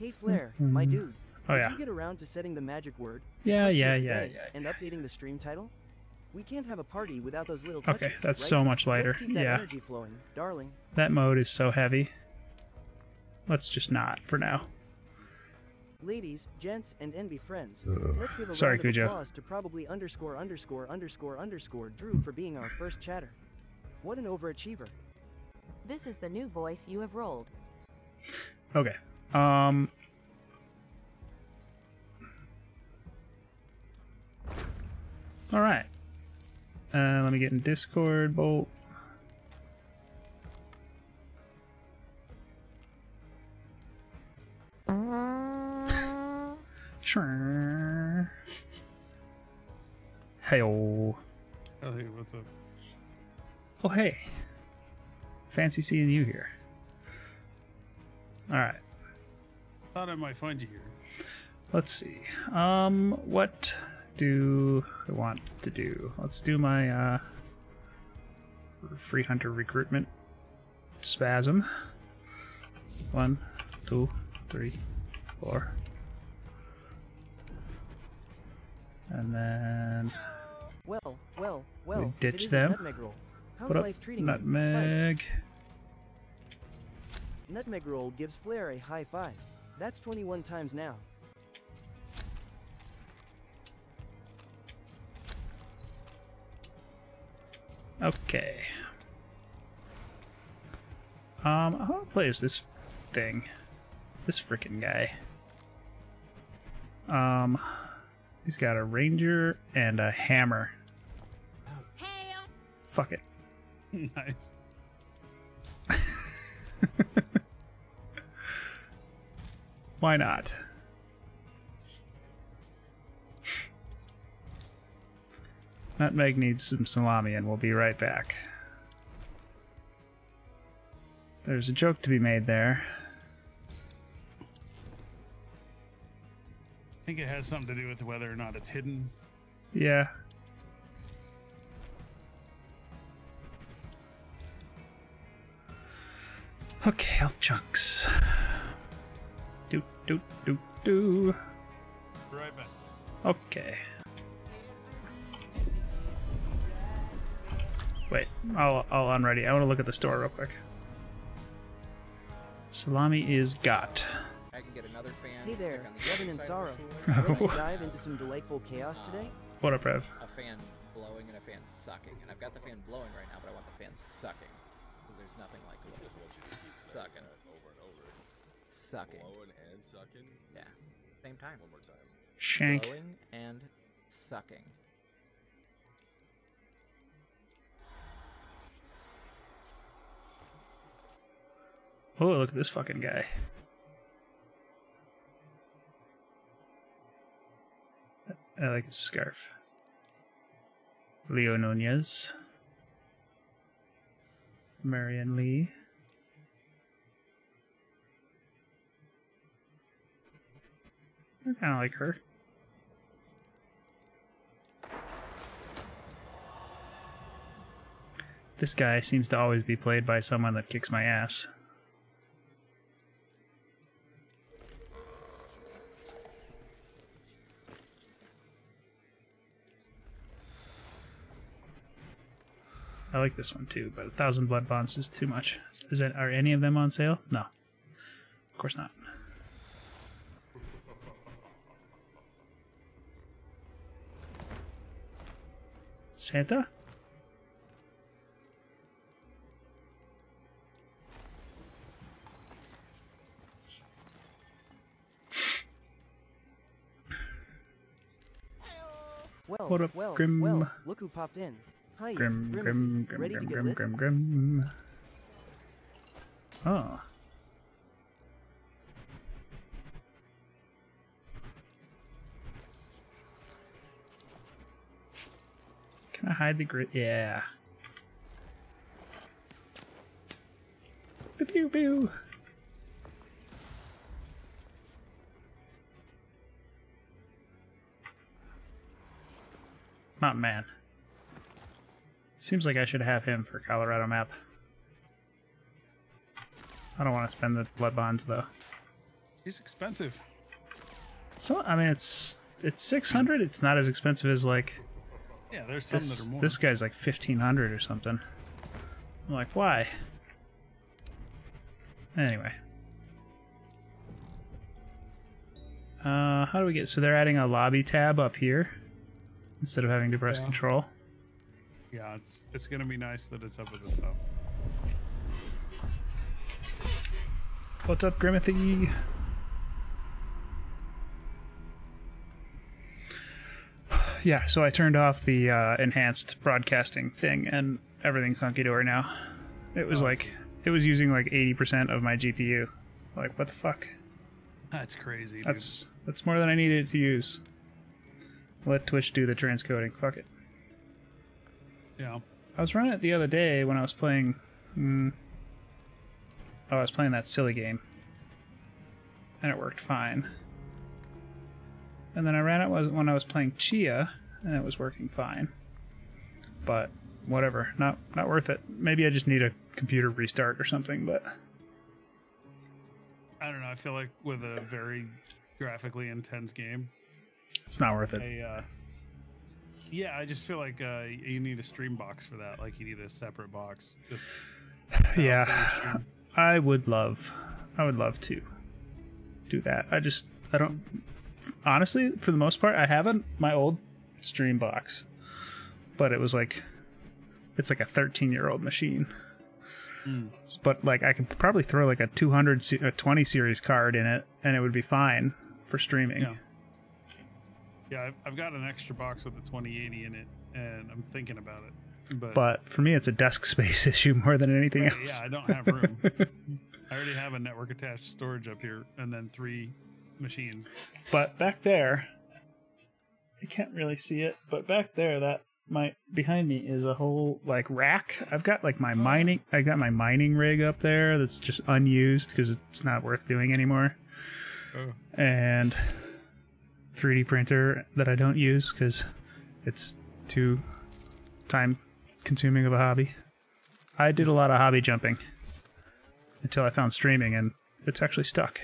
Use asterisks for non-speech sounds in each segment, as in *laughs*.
Hey Phlare, my mm-hmm. dude. Oh, yeah. did you get around to setting the magic word? Yeah, question yeah, yeah, yeah. And updating the stream title? We can't have a party without those little touches. Okay, that's right? so much lighter. Let's keep that Yeah. energy flowing, darling. That mode is so heavy. Let's just not for now. Ladies, gents, and NB friends, let's give a Sorry, round of applause to probably underscore underscore underscore underscore Drew for being our first chatter. What an overachiever. This is the new voice you have rolled. Okay. Um. All right. Uh, let me get in Discord. Bolt. Sure. Hey, oh. Oh, hey, what's up? Oh, hey. Fancy seeing you here. All right. Thought I might find you here. Let's see. Um, what do I want to do? Let's do my uh, free hunter recruitment spasm. One, two, three, four, and then Well, well, well. ditch them. Nutmeg roll. How's put up treating you? Nutmeg. Nutmeg roll gives Phlare a high five. That's 21 times now. Okay. Um, how to play as this thing? This freaking guy. Um, he's got a ranger and a hammer. Fuck it. *laughs* nice. *laughs* Why not? Nutmeg needs some salami, and we'll be right back. There's a joke to be made there. I think it has something to do with whether or not it's hidden. Yeah. Okay, health chunks. Do do do do. Right back. Okay. Wait, I'll I'll unready. I want to look at the store real quick. Salami is got. I can get another fan. Hey there, stick Revan and other Sorrow. side of *laughs* Ready to dive into some delightful chaos uh, today? What up, Rev? A fan blowing and a fan sucking, and I've got the fan blowing right now, but I want the fan sucking. there's nothing like I just want you to keep saying Sucking. over and over. sucking. Blowing and sucking. Yeah, same time. One more time. Shank. Blowing and sucking. Oh, look at this fucking guy. I like his scarf. Leo Nunez. Marion Lee. I kind of like her. This guy seems to always be played by someone that kicks my ass. I like this one too, but a thousand blood bonds is too much. Is that are any of them on sale? No, of course not. Santa? Well, What up, well, Grim? well, look who popped in. Hi, Grim, grim, grim, Ready grim, to get grim, lit? grim, grim. Oh. I hide the grid? Yeah. Pew pew. Mountain Man. Seems like I should have him for Colorado map. I don't want to spend the blood bonds though. He's expensive. So I mean, it's it's six hundred. It's not as expensive as like Yeah, there's some this. that are more. This guy's like fifteen hundred or something. I'm like, why? Anyway. Uh, how do we get? So they're adding a lobby tab up here instead of having to press Yeah. control. Yeah, it's it's gonna be nice that it's up at the top. What's up, Grimithy? Yeah, so I turned off the uh, enhanced broadcasting thing, and everything's hunky dory now. It was Oh, like it was using like eighty percent of my GPU. Like, what the fuck? That's crazy. Dude. That's that's more than I needed to use. Let Twitch do the transcoding. Fuck it. yeah. I was running it the other day when I was playing. Mm, oh, I was playing that silly game, and it worked fine. And then I ran it when I was playing Chia, and it was working fine. But whatever, not not worth it. Maybe I just need a computer restart or something. But I don't know. I feel like with a very graphically intense game, it's not worth it. I uh, yeah, I just feel like uh, you need a stream box for that. Like you need a separate box. Just *sighs* Yeah, for your stream. I would love, I would love to do that. I just, I don't. Honestly, for the most part, I have a, my old stream box, but it was like, it's like a 13 year old machine. Hmm. But like, I could probably throw like a 200, a 20 series card in it, and it would be fine for streaming. Yeah. Yeah, I've, I've got an extra box with the 2080 in it, and I'm thinking about it. But, But for me, it's a desk *laughs* space issue more than anything Right, else. yeah, I don't have room. *laughs* I already have a network attached storage up here, and then three machines. But back there, I can't really see it, but back there, that my behind me is a whole like rack. I've got like my mining. I got my mining rig up there that's just unused because it's not worth doing anymore, Oh, and 3D printer that I don't use because it's too time consuming of a hobby. I did a lot of hobby jumping until I found streaming, and it's actually stuck.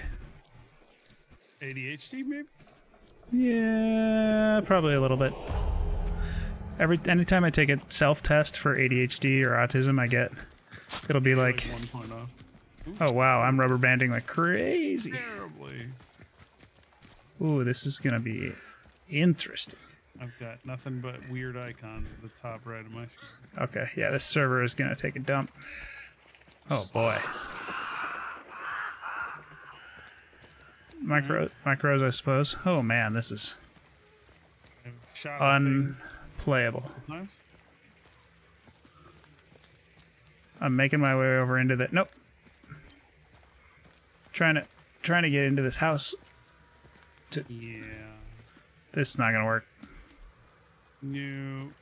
ADHD maybe? Yeah, probably a little bit. Every anytime I take a self test for ADHD or autism, I get it'll be like, oh. oh wow, I'm rubber banding like crazy. Terribly. Ooh, this is gonna be interesting. I've got nothing but weird icons at the top right of my screen. Okay, yeah, this server is gonna take a dump. Oh boy. Micro mm-hmm. micros, I suppose. Oh man, this is I've shot the thing unplayable. a couple times. I'm making my way over into that. nope. Trying to trying to get into this house. Yeah. This is not gonna work. New.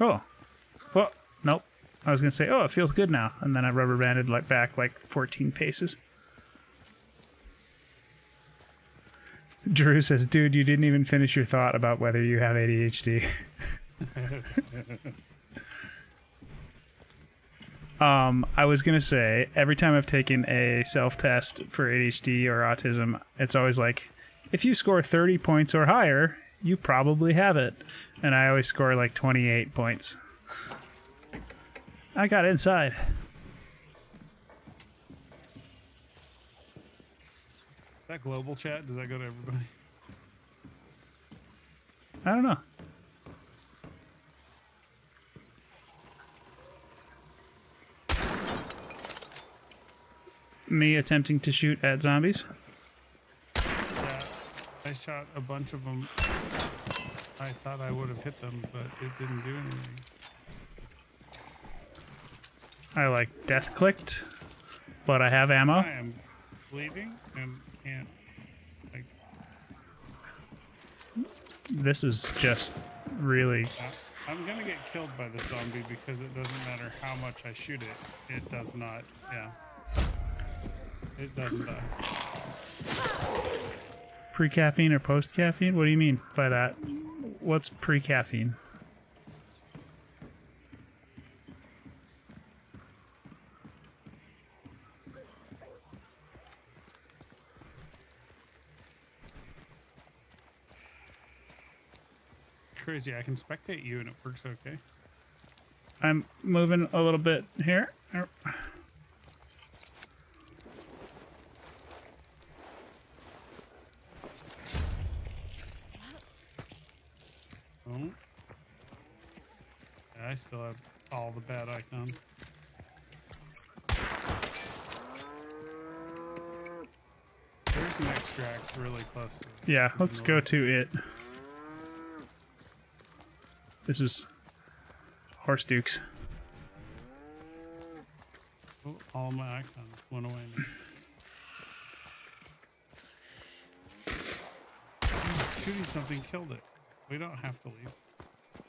Oh, well. I was gonna say, oh, it feels good now, and then I rubber banded like back like 14 paces. Drew says, "Dude, you didn't even finish your thought about whether you have ADHD." *laughs* um, I was gonna say every time I've taken a self-test for ADHD or autism, it's always like, if you score 30 points or higher, you probably have it, and I always score like 28 points. I got inside. That global chat, does that go to everybody? I don't know. Me attempting to shoot at zombies. Yeah. I shot a bunch of them. I thought I would have hit them, but it didn't do anything. I like death clicked, but I have ammo. I am bleeding and can't. Like, This is just really. I- I'm gonna get killed by the zombie because it doesn't matter how much I shoot it. It does not. Yeah. It doesn't die. Pre caffeine or post caffeine? What do you mean by that? What's pre caffeine? Crazy. I can spectate you and it works okay. I'm moving a little bit here. Er, Oh. I still have all the bad icons. There's an extract really close to it. Yeah, let's go to it. This is Horse Dukes. Oh, all my icons went away now. Oh, Shooting something killed it. We don't have to leave.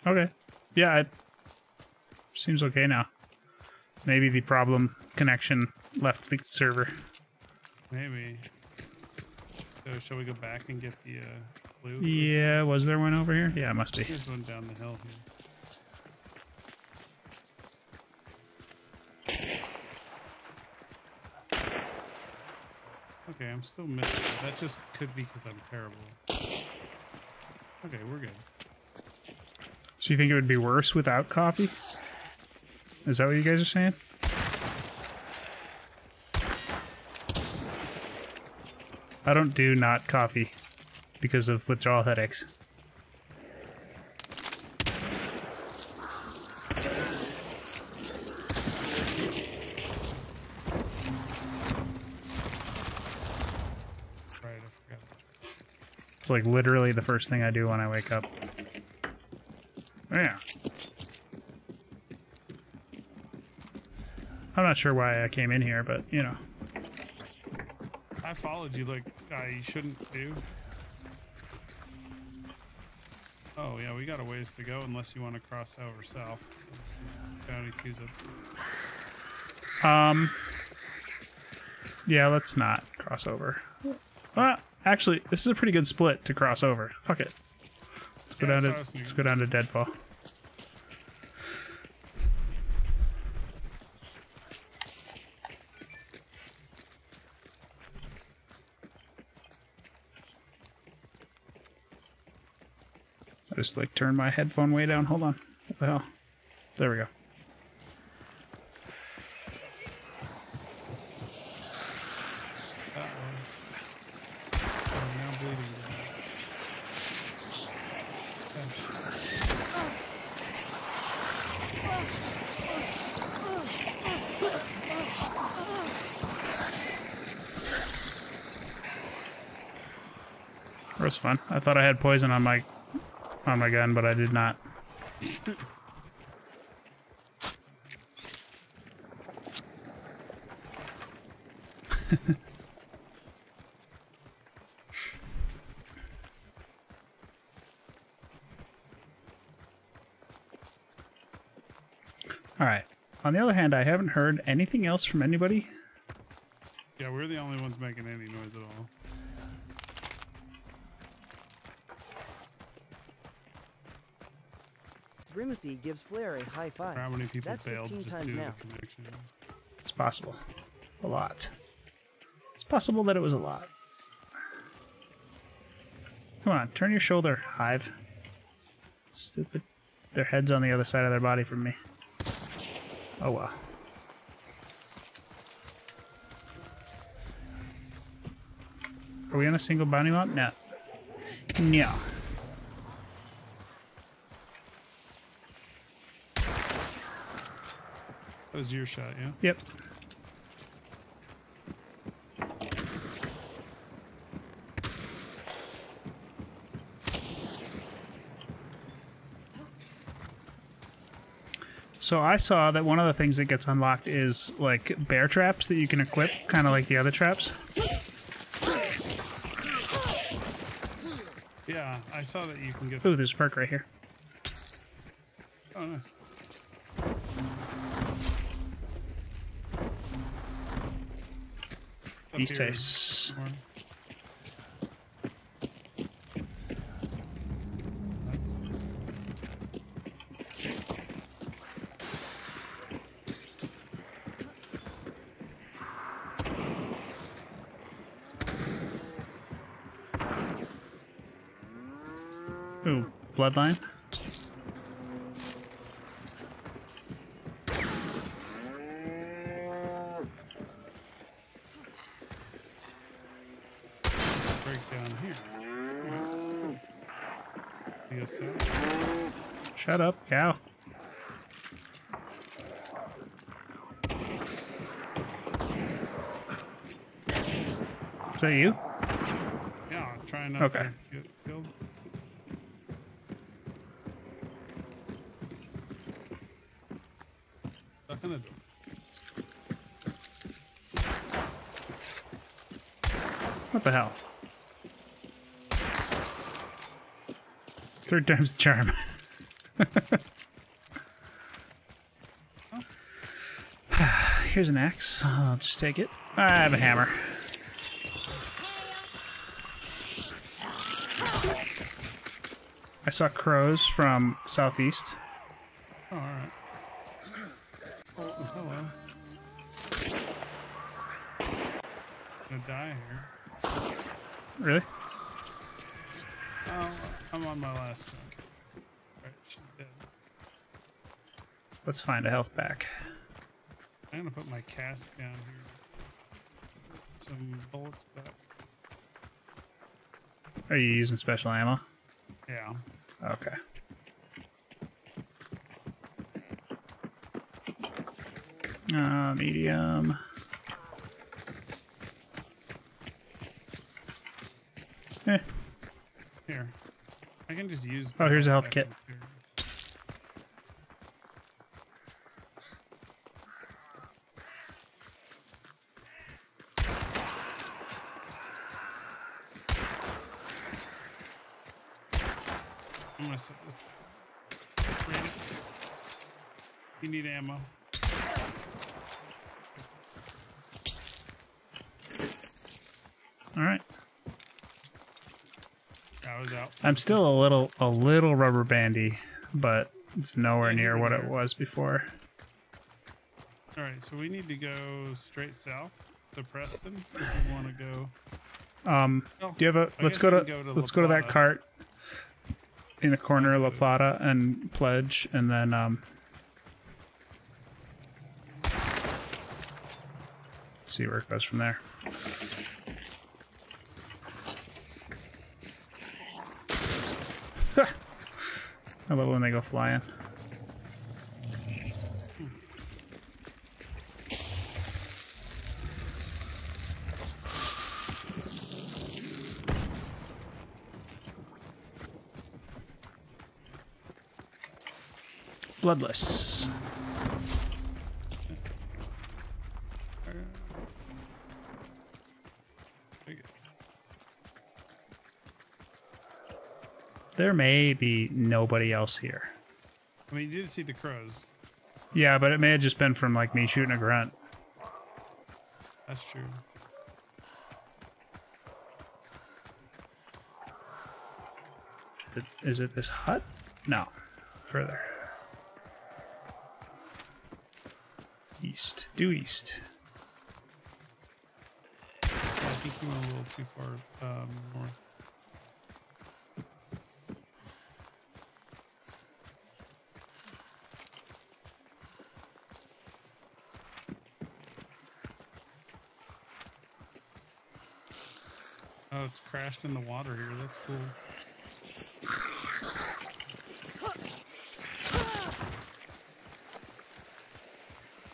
Okay. Yeah, it seems okay now. Maybe the problem connection left the server. Maybe. So shall we go back and get the uh, blue? Yeah, was there one over here? Yeah, it must be. There's one down the hill here. Okay, I'm still missing. That just could be because I'm terrible. Okay, we're good. So you think it would be worse without coffee? Is that what you guys are saying? I don't do not coffee because of withdrawal headaches. It's like literally the first thing I do when I wake up. Yeah. I'm not sure why I came in here, but you know. I followed you like I shouldn't do. Yeah, we got a ways to go unless you want to cross over south. County. Um. Yeah, let's not cross over. Well, actually, this is a pretty good split to cross over. Fuck it. Let's go Yeah, down to let's go down to Deadfall. Like turn my headphone way down. Hold on. What the hell? There we go. That was fun. I thought I had poison on my on my gun, but I did not. *laughs* All right. On the other hand, I haven't heard anything else from anybody. Yeah, we're the only ones making any noise at all. Grimothy gives Phlare a high five. How many people That's failed 15 just times due to now. the connection? It's possible. A lot. It's possible that it was a lot. Come on, turn your shoulder, Hive. Stupid. Their head's on the other side of their body from me. Oh well. Are we on a single bounty map? No. No. That was your shot, yeah? Yep. So I saw that one of the things that gets unlocked is like bear traps that you can equip, kind of like the other traps. Yeah, I saw that you can get. Ooh, there's a perk right here. Here Ace. Ooh, bloodline. this out. Shut up, cow. Is that you? Yeah, I'm trying not Okay. to get killed. Stuck in the door. What the hell? Third time's the charm. *laughs* Here's an axe. I'll just take it. I have a hammer. Saw crows from southeast. Alright. Oh, hello. Gonna die here. Really? Oh, I'm on my last chunk. Alright, she's dead. Let's find a health pack. I'm gonna put my cask down here. Some bullets back. Are you using special ammo? Yeah. Okay. Uh, medium. Eh, Here. I can just use. Oh, here's a health kit. here. I'm gonna set this. Rate it. You need ammo. all right. I was out. I'm still a little, a little rubber bandy, but it's nowhere near what it was before. All right, so we need to go straight south to Preston. If we want to go. Um, Oh, do you have a? I let's go to, go to let's go to that cart in the corner of La Plata and pledge, and then um. See where it goes from there. I love it when they go flying. Bloodless. There may be nobody else here. I mean, you did see the crows. Yeah, but it may have just been from like me shooting a grunt. That's true. Is it- Is it this hut? No. Further. East. Due east. I think you went a little too far um, north. Oh, it's crashed in the water here. That's cool.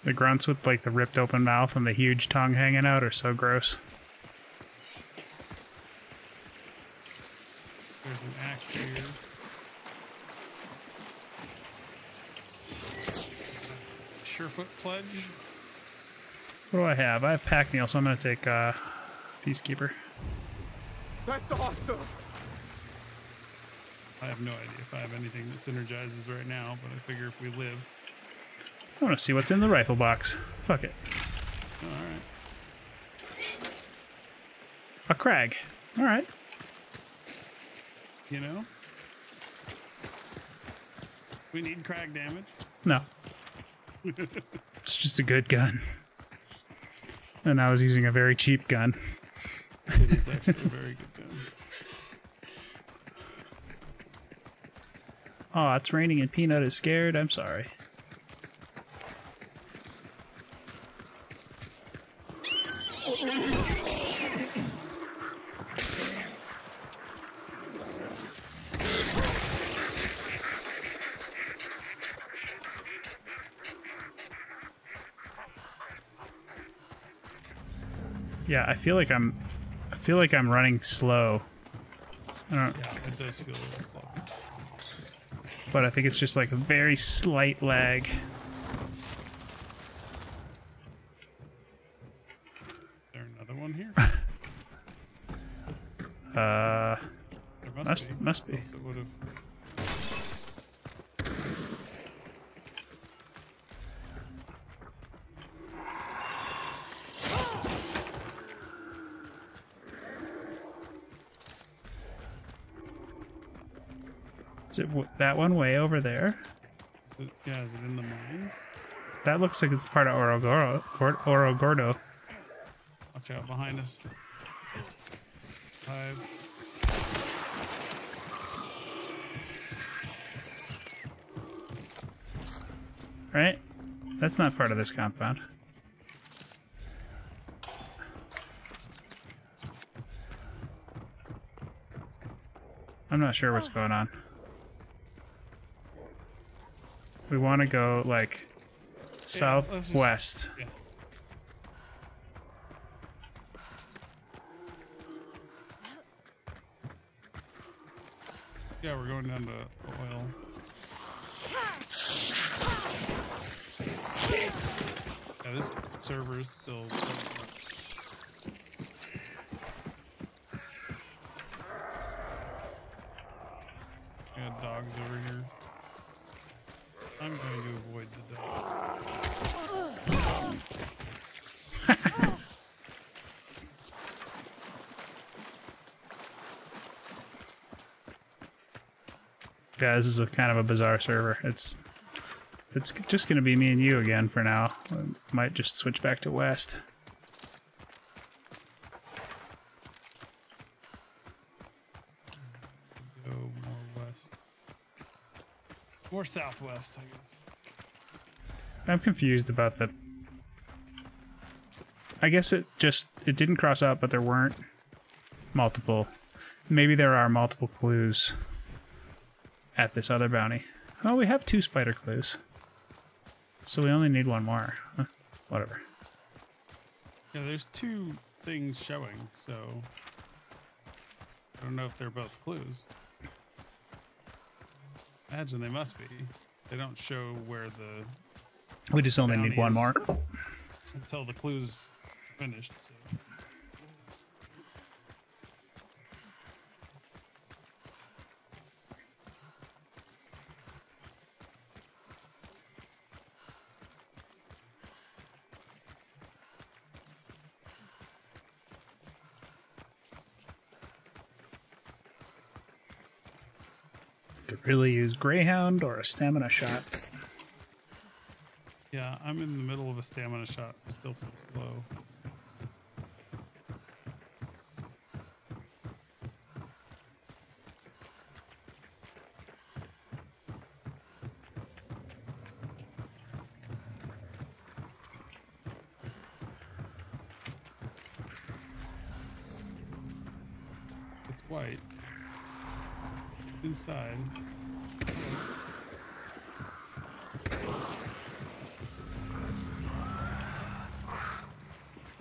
The grunts with like the ripped open mouth and the huge tongue hanging out are so gross. There's an axe here. Surefoot pledge. What do I have? I have Packmule, so I'm gonna take uh, Peacekeeper. That's awesome. I have no idea if I have anything that synergizes right now, but I figure if we live. I want to see what's in the rifle box. Fuck it. All right. A Krag. All right. You know? We need Krag damage. No. *laughs* it's just a good gun. And I was using a very cheap gun. It is actually a very good Aw, oh, it's raining and Peanut is scared. I'm sorry. Yeah, I feel like I'm I feel like I'm running slow. I don't Yeah, it does feel a little slow but I think it's just like a very slight lag. Is there another one here? Uh, *laughs* There must, Must- be. must be. That one way over there? Is it, yeah, is it in the mines? That looks like it's part of Orogoro. Gor- Oro Gordo. Watch out behind us. Five. Right? That's not part of this compound. I'm not sure what's going on. We want to go like let's just- southwest. Yeah. Yeah, we're going down to oil. Yeah, this server is still. We got dogs over here. I'm going to avoid the dogs. Yeah, this is a kind of a bizarre server. It's it's just gonna be me and you again for now. I might just switch back to west. Go more west. More southwest, I guess. I'm confused about the. I guess it just it didn't cross out, but there weren't multiple. Maybe there are multiple clues at this other bounty. Oh, we have two spider clues, so we only need one more. Huh, Whatever. Yeah, there's two things showing, so I don't know if they're both clues. Imagine they must be. They don't show where the We just only need one more. Until the clues finished. So. Could really use Greyhound or a stamina shot. Yeah, I'm in the middle of a stamina shot. Still feel slow. It's white. Inside.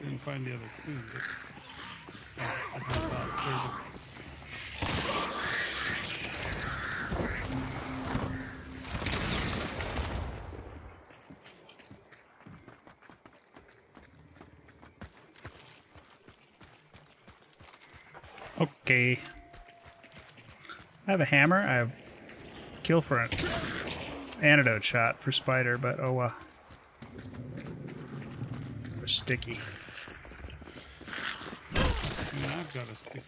Didn't find the other clues. but- Oh, I thought there's a I have a hammer. I have kill for an antidote shot for spider, but oh uh for sticky. Yeah, I've got a stick.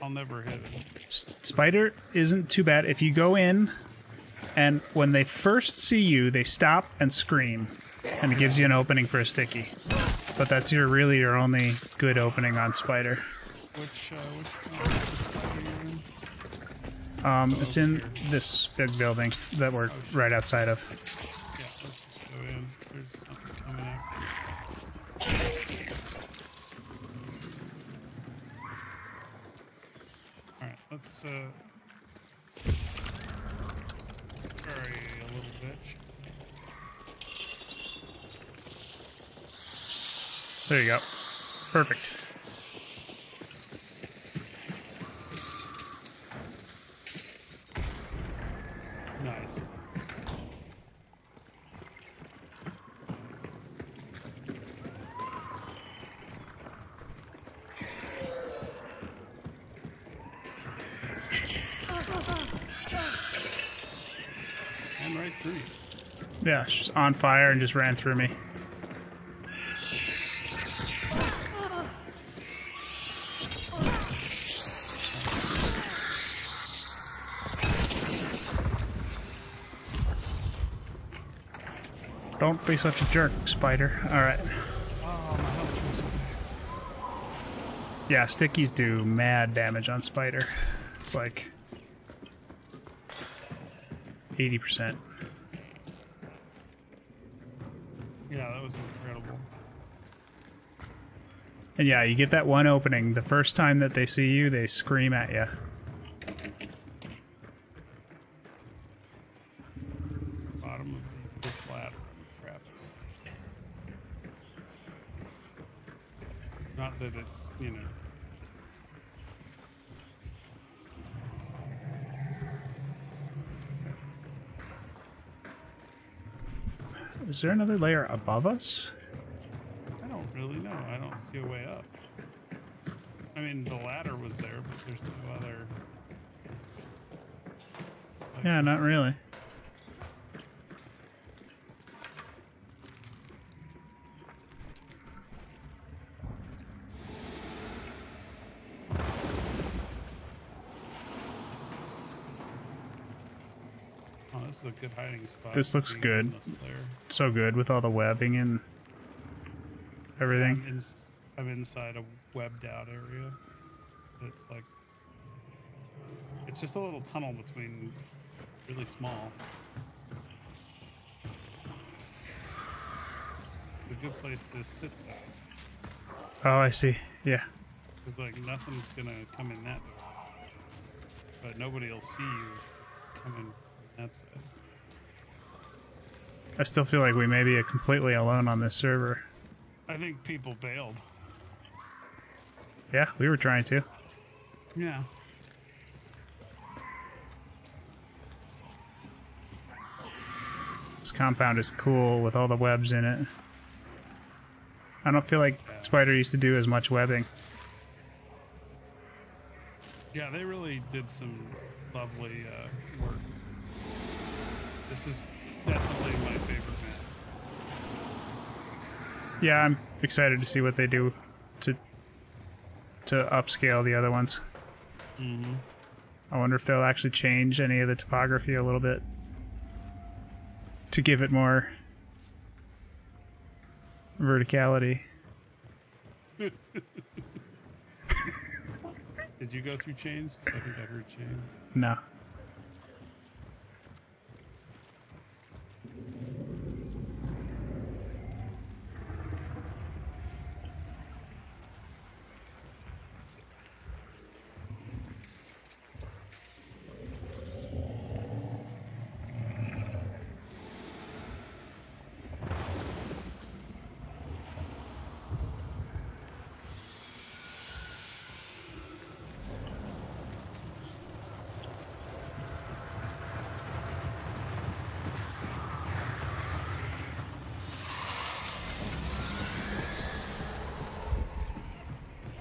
I'll never hit it. S- spider isn't too bad if you go in and when they first see you, they stop and scream and it gives you an opening for a sticky. But that's your really your only good opening on spider. Which, uh, which one? Which side are you in? Um, it's in this big building that we're right outside of. Yeah, let's go in. There's something coming up. Alright, let's, uh... A little bitch. There you go. Perfect. Nice. And right through you. Yeah, she's on fire and just ran through me. Don't be such a jerk, spider. Alright. Yeah, stickies do mad damage on spider. It's like 80%. Yeah, that was incredible. And yeah, you get that one opening. The first time that they see you, they scream at you. Bottom of the, this ladder trap. Not that it's, you know. Is there another layer above us? I don't really know. I don't see a way up. I mean, the ladder was there, but there's no other. like- Yeah, not really. Good hiding spot. This looks good. this. So good with all the webbing and everything. I'm, ins- I'm inside a webbed out area. It's like. It's just a little tunnel between really small. A good place to sit though. Oh, I see. Yeah. Because like nothing's gonna come in that door. But nobody will see you coming from that side. I still feel like we may be completely alone on this server. I think people bailed. Yeah, we were trying to. Yeah. This compound is cool with all the webs in it. I don't feel like Spider used to do as much webbing. Yeah, they really did some lovely uh, work. This is definitely my favorite map. Yeah, I'm excited to see what they do to to upscale the other ones. Mm-hmm. I wonder if they'll actually change any of the topography a little bit to give it more verticality. *laughs* Did you go through chains? I think I heard chains. No.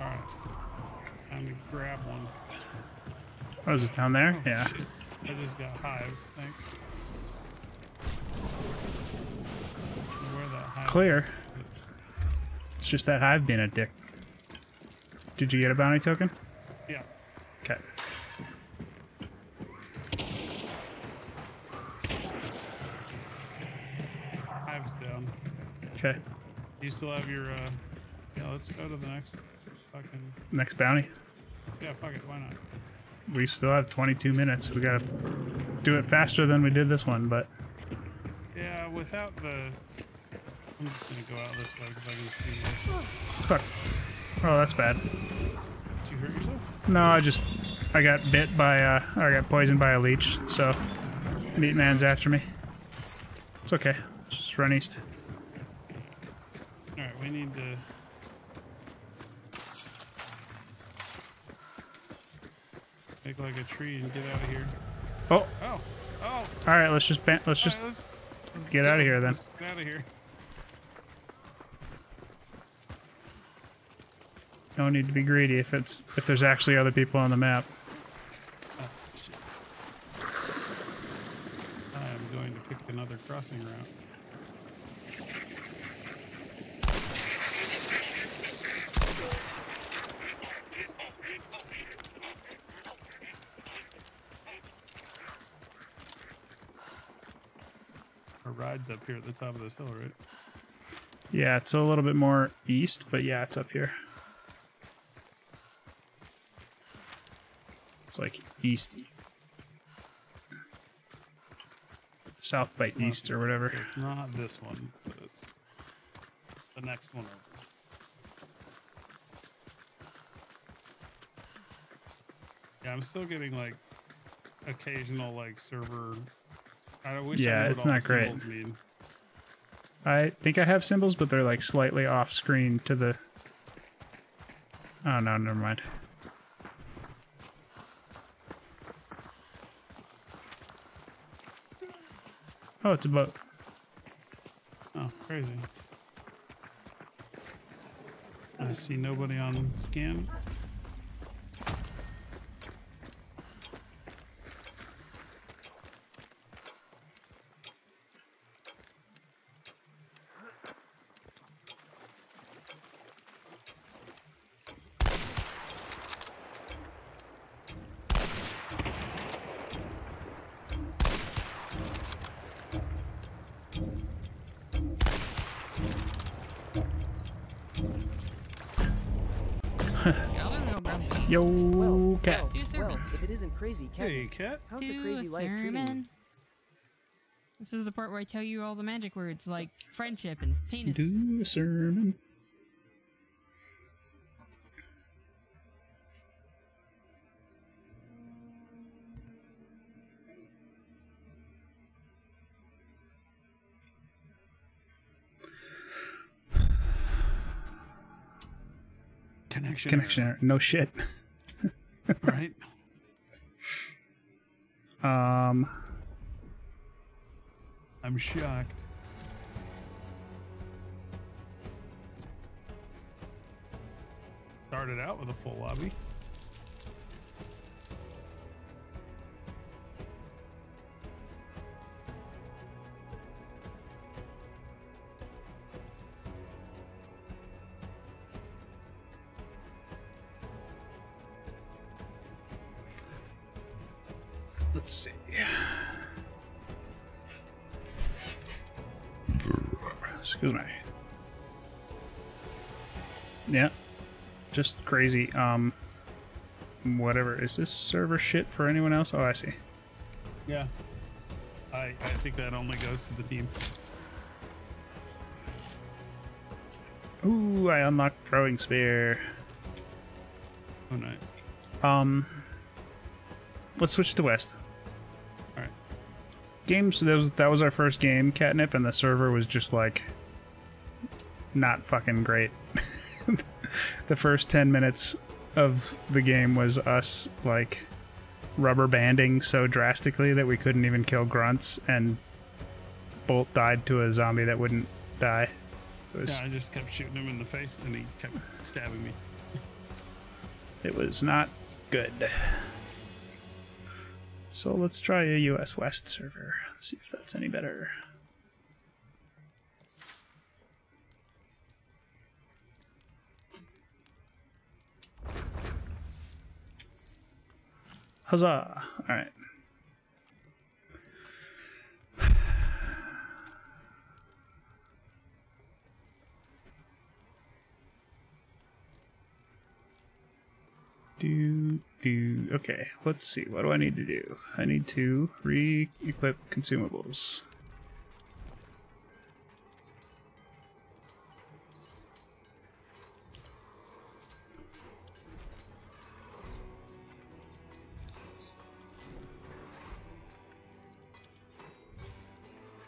All right. Time to grab one. Oh, is it down there? Oh, Yeah. shit. I just got. Where that hive Clear. It's just that hive being a dick. Did you get a bounty token? Yeah. Okay. Hive's down. Okay. You still have your, uh, yeah, let's go to the next fucking, Next bounty. yeah, fuck it, why not? We still have 22 minutes. We gotta do it faster than we did this one, but Yeah, without the, I'm just gonna go out this way because I can see this. fuck. Oh, that's bad. Did you hurt yourself? No, I just I got bit by uh I got poisoned by a leech, so Meat Man's after me. It's okay. Just run east. Alright, we need to, Make like a tree and get out of here. Oh, Oh, oh. all right. Let's just ban- let's just Alright, let's, get outta here then. Let's Get out of here. Then. No need to be greedy if it's if there's actually other people on the map. Oh, shit. I am going to pick another crossing route. Our ride's up here at the top of this hill, right? Yeah, it's a little bit more east, but yeah, it's up here. It's like east, south by east or whatever. It's not this one, but it's the next one over. Yeah, I'm still getting like occasional like server. I wish I Yeah, knew what it's not great. Mean. I think I have symbols, but they're like slightly off screen to the. Oh no, never mind. Oh, it's a boat. Oh, crazy. I see nobody on scan. Crazy, cat, Hey, cat. how's the Do crazy a life treating you? This is the part where I tell you all the magic words like friendship and penis. Do a sermon. Connection. Connection error. No shit. *laughs* Um, I'm shocked. Started out with a full lobby. Just crazy. Um, whatever. Is this server shit for anyone else? Oh, I see. Yeah. I, I think that only goes to the team. Ooh, I unlocked throwing spear. Oh, nice. Um, let's switch to west. All right. Games. That was that was our first game, catnip, and the server was just like not fucking great. The first ten minutes of the game was us like rubber banding so drastically that we couldn't even kill grunts, and Bolt died to a zombie that wouldn't die. It was Yeah, I just kept shooting him in the face and he kept stabbing me. *laughs* It was not good. So let's try a US West server. See if that's any better. Huzzah! Alright. Do, do. Okay, let's see. What do I need to do? I need to re equip consumables.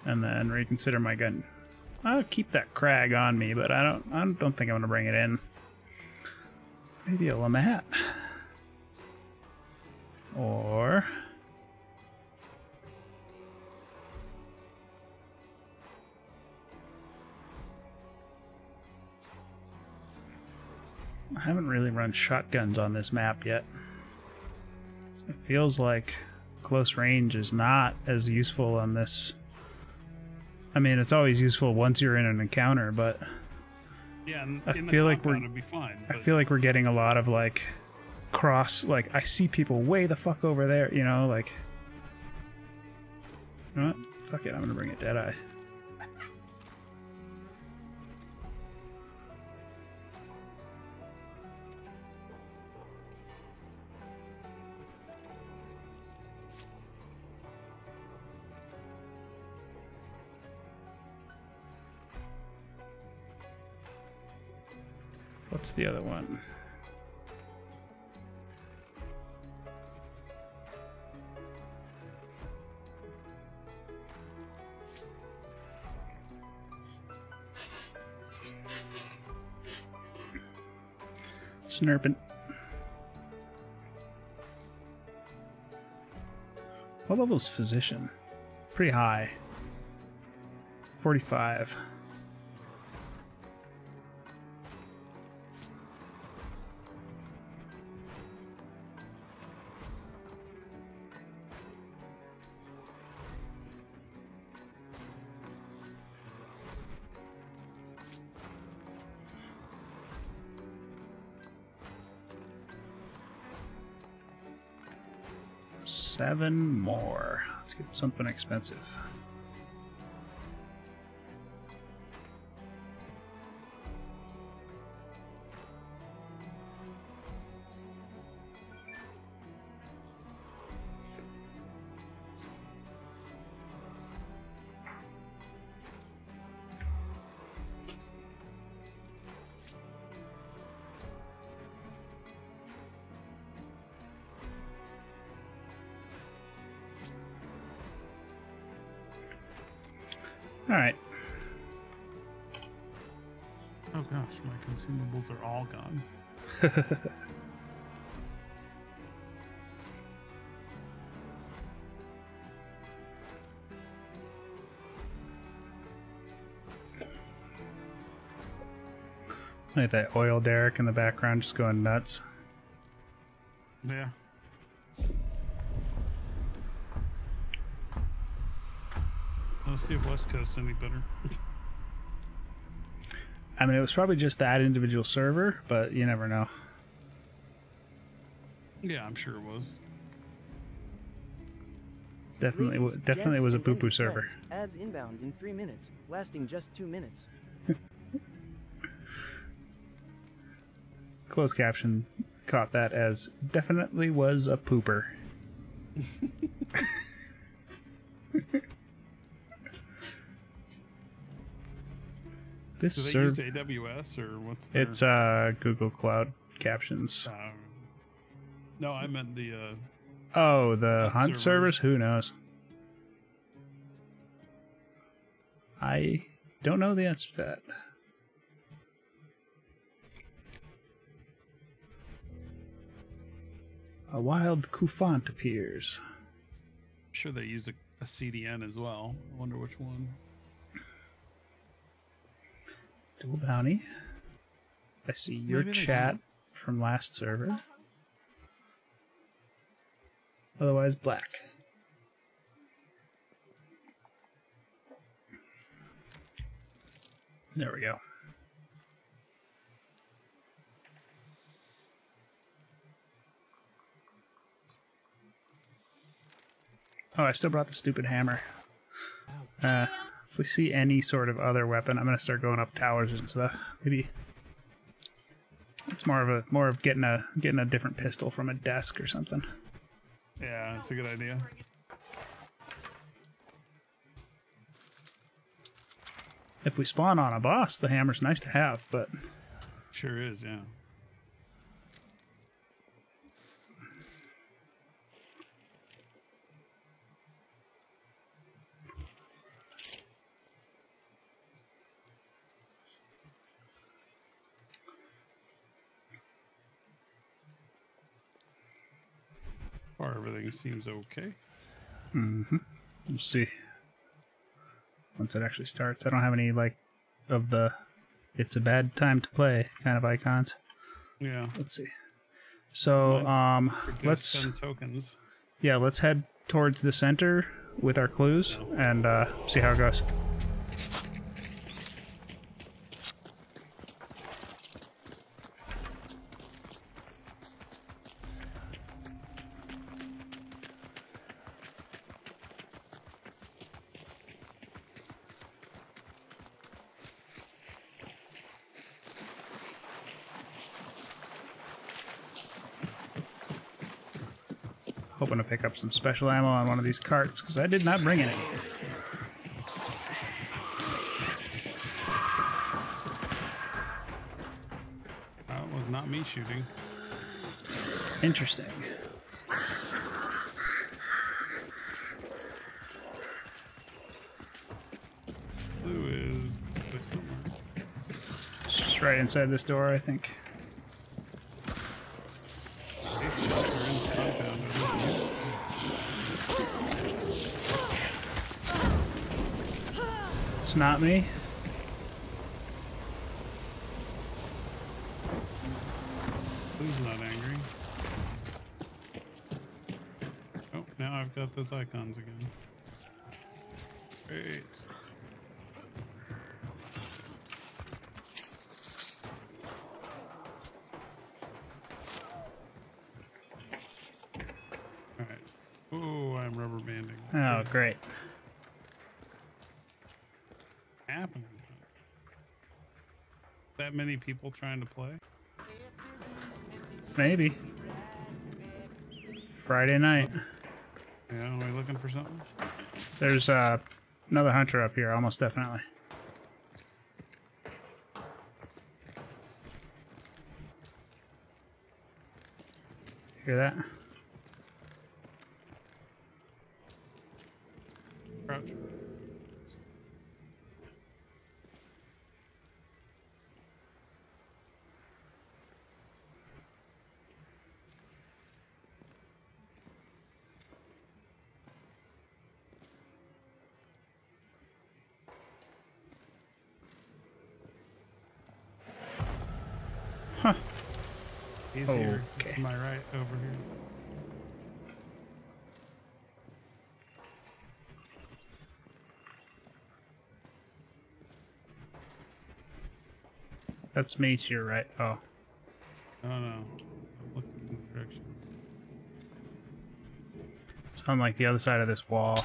And then reconsider my gun. I'll keep that Krag on me, but I don't. I don't think I'm gonna bring it in. Maybe a LeMat. Or I haven't really run shotguns on this map yet. It feels like close range is not as useful on this. I mean, it's always useful once you're in an encounter, but Yeah, and I in the feel like we're- be fine. I feel like we're getting a lot of like cross like I see people way the fuck over there, you know, like You know what? Fuck it, I'm gonna bring it Deadeye. What's the other one? Snurping. What level's physician? Pretty high. 45. Seven more. Let's get something expensive. *laughs* Like that oil derrick in the background just going nuts. Yeah. Let's see if West Coast's any better. *laughs* I mean, it was probably just that individual server, but you never know. yeah, I'm sure it was. Definitely, Ladies, w- definitely was a gents, poo poo server. Ads inbound in three minutes, lasting just two minutes. *laughs* Closed caption caught that as definitely was a pooper. *laughs* this Do they server, use AWS or what's their, it's uh Google Cloud captions. um, no, I meant the uh, Oh, the Hunt hunt servers. servers? Who knows? I don't know the answer to that. A wild Kufant appears. I'm sure they use a, a CDN as well. I wonder which one. Dual bounty. I see your chat from last server. Otherwise, black. There we go. Oh, I still brought the stupid hammer. Uh, if we see any sort of other weapon, I'm gonna start going up towers and stuff. Maybe it's more of a more of getting a getting a different pistol from a desk or something. Yeah, that's a good idea. If we spawn on a boss, the hammer's nice to have, but Sure is, yeah. Far everything seems okay. We'll see. Once it actually starts, I don't have any like of the "it's a bad time to play" kind of icons. Yeah. Let's see. So um, let's tokens. yeah, let's head towards the center with our clues and uh, see how it goes. Hoping to pick up some special ammo on one of these carts because I did not bring any. That was not me shooting. Interesting. Blue is somewhere. It's just right inside this door, I think. Not me. Blue's not angry. Oh, now I've got those icons again. Great. Alright. Oh, I'm rubber banding. Oh, great. happening? That many people trying to play? Maybe. Friday night. Yeah, are we looking for something? There's uh, another hunter up here, almost definitely. Hear that? My right, over here. That's me to your right. Oh, Oh no. I'm looking in the direction. it's on like the other side of this wall.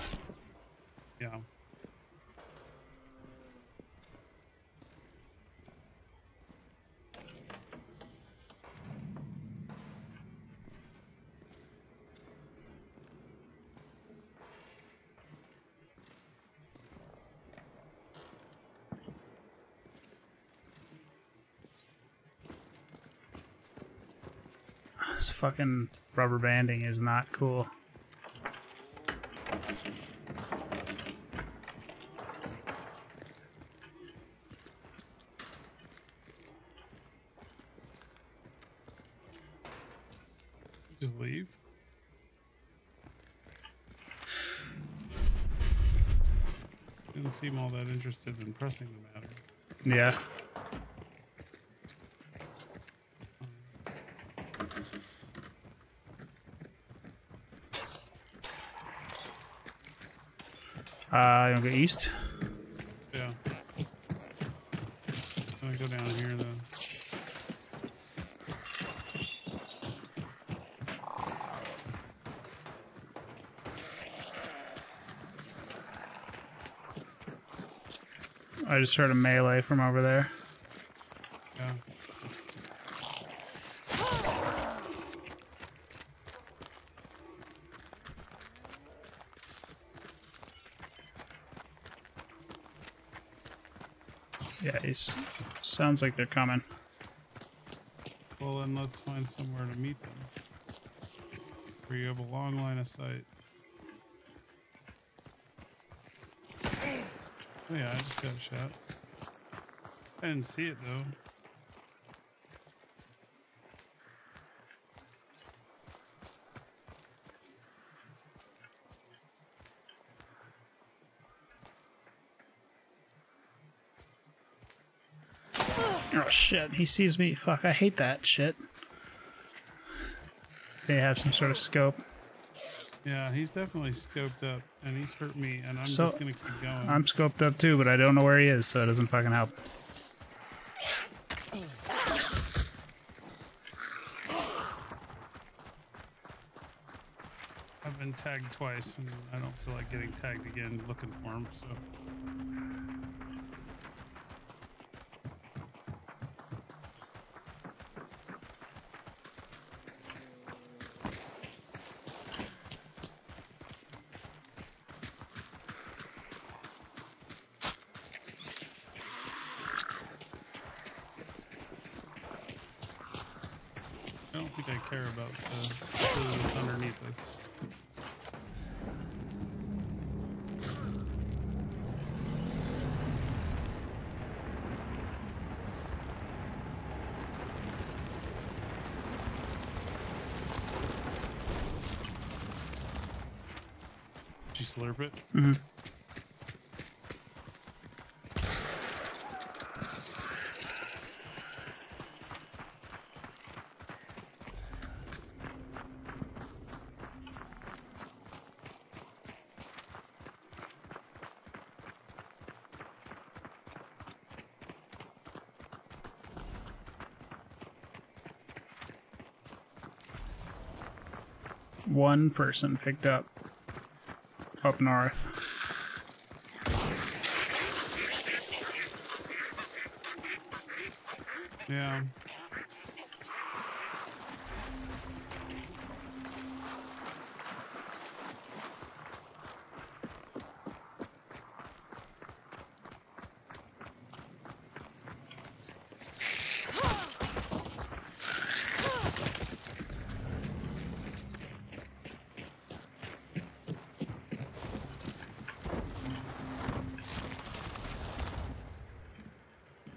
Yeah. This fucking rubber banding is not cool. Just leave. Didn't seem all that interested in pressing the matter. Yeah. Go east? Yeah. I'm go down here though. I just heard a melee from over there. Yeah. Yeah, he's sounds like they're coming. Well, then let's find somewhere to meet them. Where you have a long line of sight. Oh yeah, I just got shot. I didn't see it though. He sees me. Fuck, I hate that shit. They have some sort of scope. Yeah, he's definitely scoped up, and he's hurt me, and I'm So, just gonna keep going. I'm scoped up too, but I don't know where he is, so it doesn't fucking help. I've been tagged twice, and I don't feel like getting tagged again looking for him. So care about the that's underneath us. You slurp it? Mm-hmm. One person picked up up north. Yeah.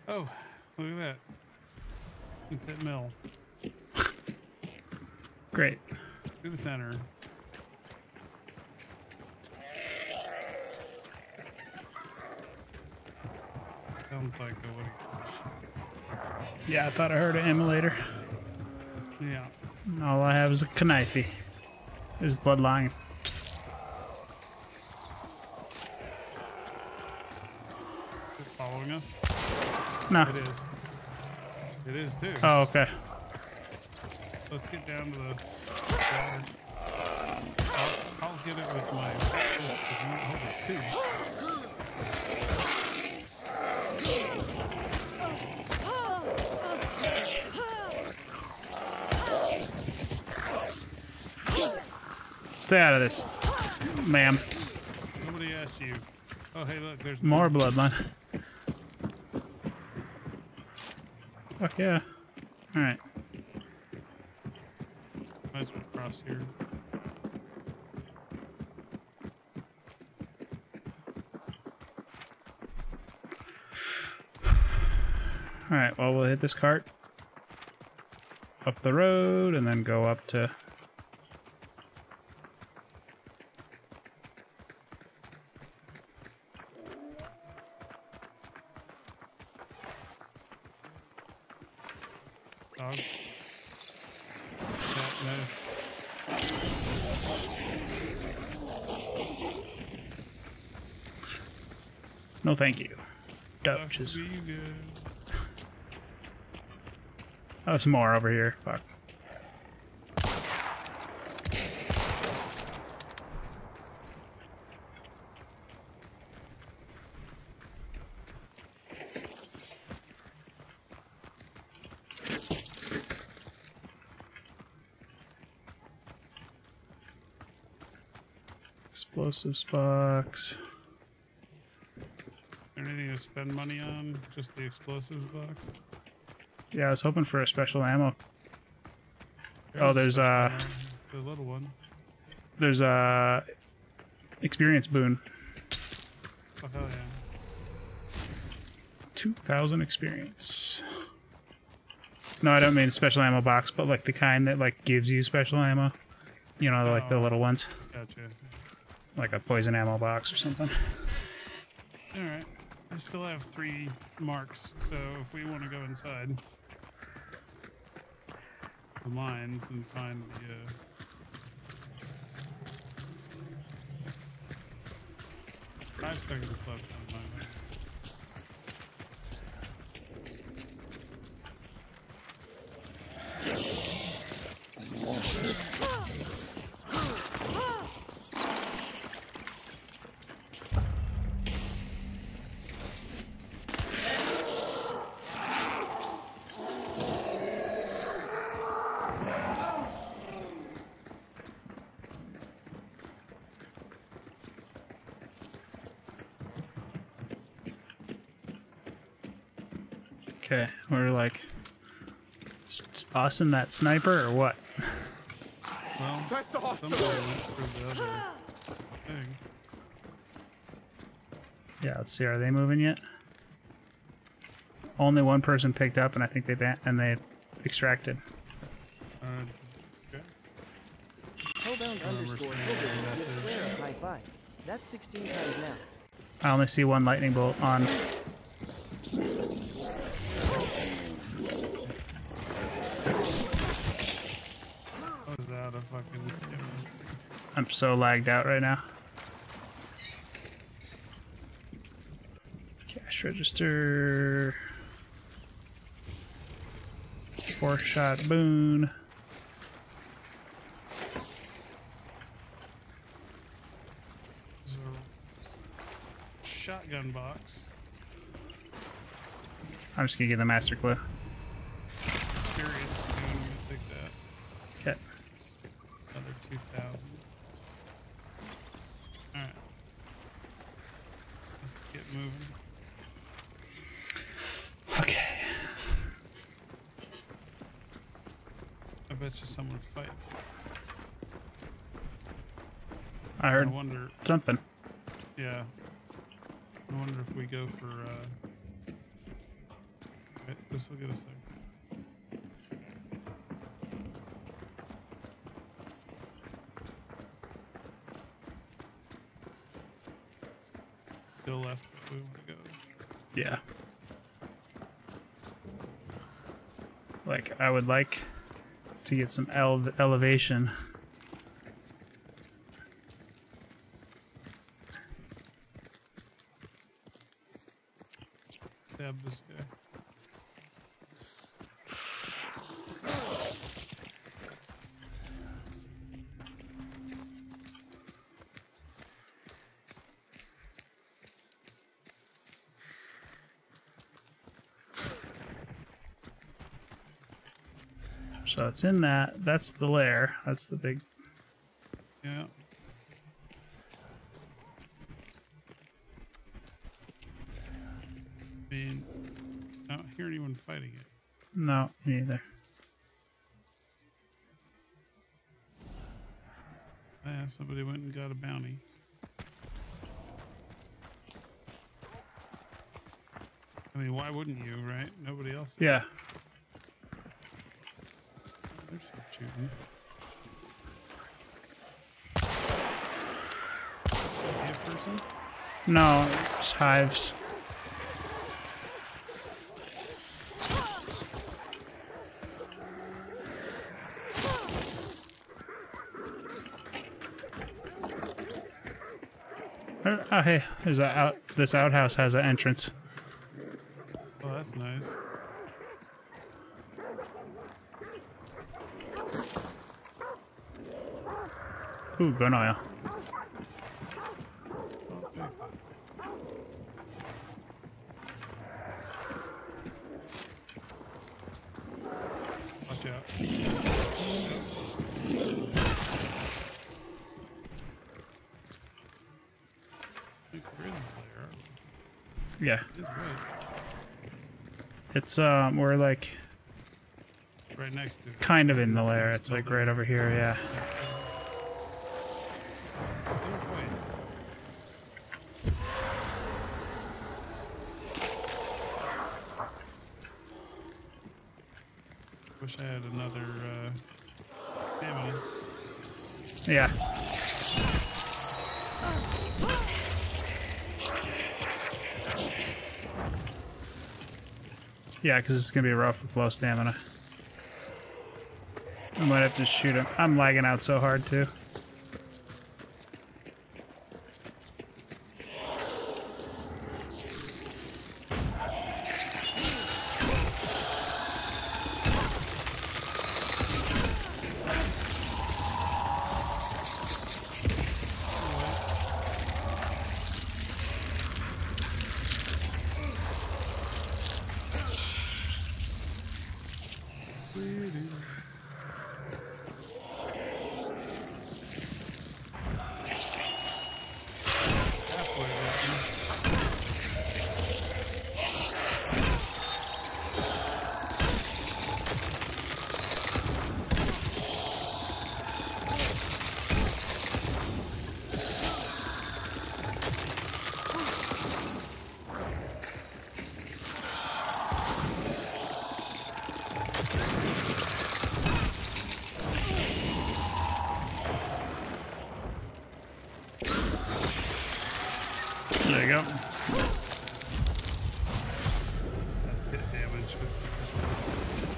Oh, look at that. It's at mill. Great. To the center. Sounds like a what? Yeah, I thought I heard an immolator. Yeah. All I have is a Knifey. Is bloodline. Is it following us? No. It is. It is too. Oh, okay. Let's get down to the water. I'll, I'll get it with my. Oh. Stay out of this, ma'am. Nobody asked you. Oh, hey, look, there's More bloodline. Fuck yeah. Alright. Might as well cross here. Alright, well, we'll hit this cart. Up the road, and then go up to... Dog. Yeah, no. No thank you. Should. Oh, some more over here. Fuck. Explosives box. Spend money on? Just the explosives box? Yeah, I was hoping for a special ammo. There's Oh, there's uh, one, The little one. there's a experience boon. Oh, hell yeah. 2000 experience. No, I don't mean special ammo box, but like the kind that like gives you special ammo. You know, like the Oh. little ones, Gotcha. like a poison ammo box or something. Still have three marks, so if we want to go inside the mines and find the. Uh, Five seconds left on my map. Okay, we're like s- s- Austin that sniper or what? Well, That's awesome. somebody went for the other thing. Yeah, let's see. Are they moving yet? Only one person picked up, and I think they ban- and they extracted. Uh, okay. Hellbound remember underscore seeing Hellbound that gives message. Phlare a high five. That's 16 times now. I only see one lightning bolt on. So lagged out right now. Cash register. Four shot boon. Shotgun box. I'm just gonna get the master clue. Experience. I'm gonna take that. Okay. Another 2,000. Alright. Let's get moving. Okay. I bet you someone's fighting. I I heard wonder, something. yeah. I wonder if we go for, uh. Wait, this will get a sec. Still left if we want to go. Yeah. Like I would like to get some ele- elevation. Stab this guy. So it's in that. That's the lair. That's the big. Yeah. I mean, I don't hear anyone fighting it. No, me neither. Yeah, somebody went and got a bounty. I mean, why wouldn't you, right? Nobody else. Yeah. Person? No, it's hives. Oh, oh, hey, there's a out. This outhouse has an entrance. Oh, that's nice. Ooh, gun oil. I'll take that. Watch out. I think we're in there. Yeah, It's right, it's um, we're like right next to it. kind of in the lair. It's like right over here. Yeah. Oh, wait. Wish I had another uh, stamina. Yeah. Yeah, because it's gonna be rough with low stamina. I might have to shoot him. I'm lagging out so hard too.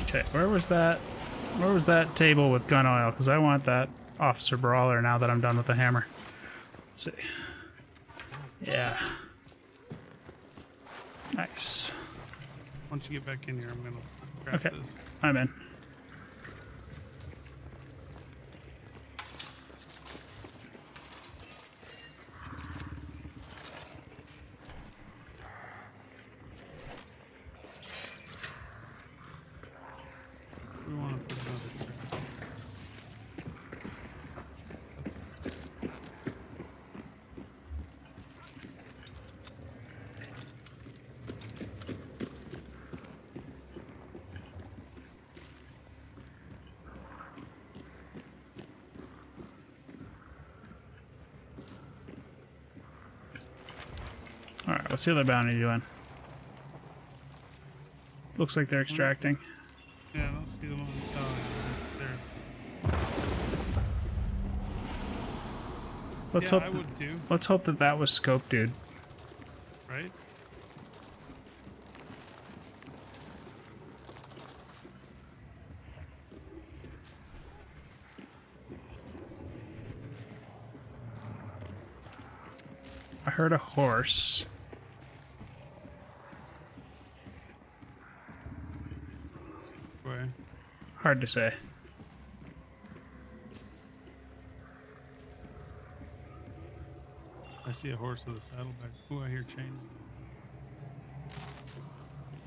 Okay, where was that? Where was that table with gun oil? Because I want that officer brawler now that I'm done with the hammer. Let's see. Yeah. Nice. Once you get back in here, I'm gonna grab Okay. this. I'm in. We want to put another trap. Alright, what's the other bounty doing? Looks like they're extracting. Yeah, I don't see them on yeah, there. Let's yeah, hope I that, would too, let's hope that that was scope, dude. right? I heard a horse. Way. Hard to say. I see a horse with a saddlebag. Ooh, I hear chains.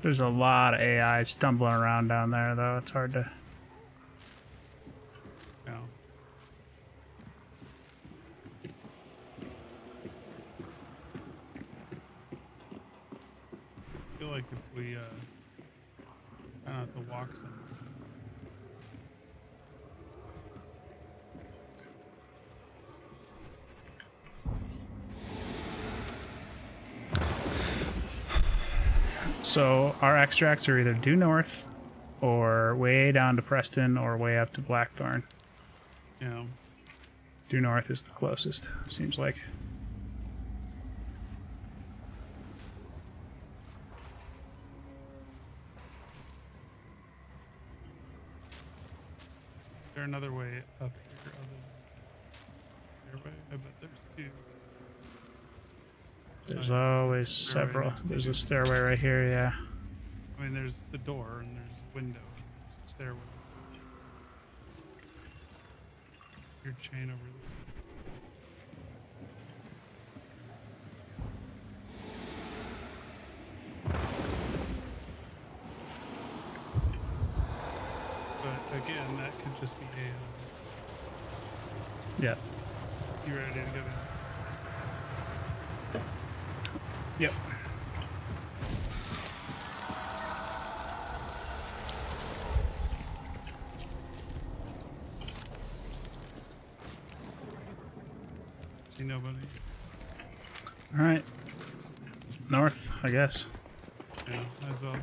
There's a lot of AI stumbling around down there, though. It's hard to. Yeah. I feel like if we uh, try not to walk some. So our extracts are either due north, or way down to Preston, or way up to Blackthorn. Know, Due north is the closest. Seems like. is there another way up here other than stairway? I bet there's two. There's always several. There's a stairway right here. Yeah. There's the door and there's window stairway. Your chain over this. But again, that could just be a. Yeah. You ready to go down? Yep. See nobody. All right. North, I guess. Yeah, might as well.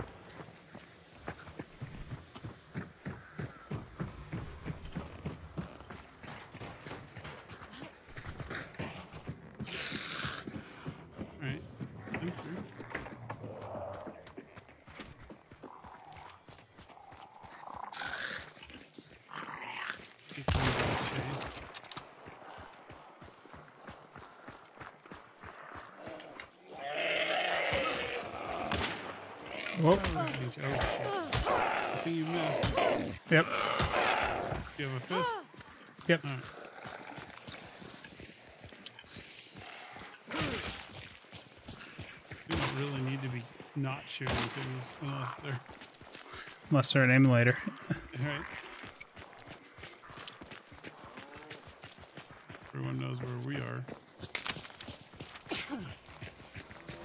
Alright. I'm through. Whoa. Oh. I think you missed. Yep. Do you have a fist? Yep. Alright. You don't really need to be not shooting things unless they're Unless they're an immolator. *laughs* right. Everyone knows where we are.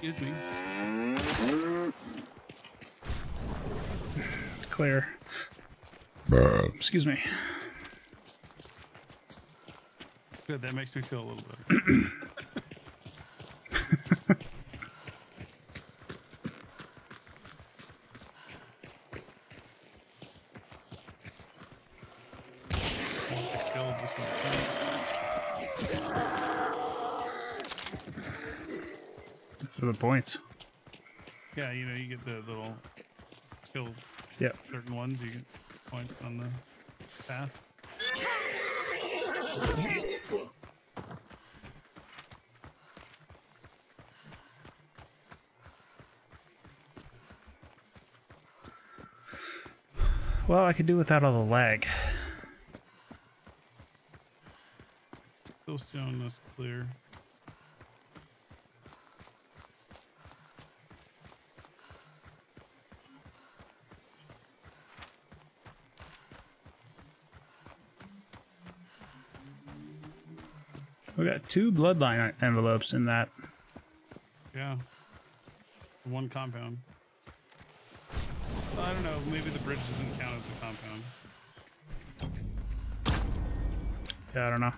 Excuse me. Clear. Excuse me. Good, that makes me feel a little better. Killed this one. For the points. Yeah, you know, you get the little kill Yep. certain ones, you get points on the pass. Well, I could do without all the lag. Still showing us clear. We got two bloodline envelopes in that. Yeah. One compound. I don't know, maybe the bridge doesn't count as the compound. Yeah, I don't know.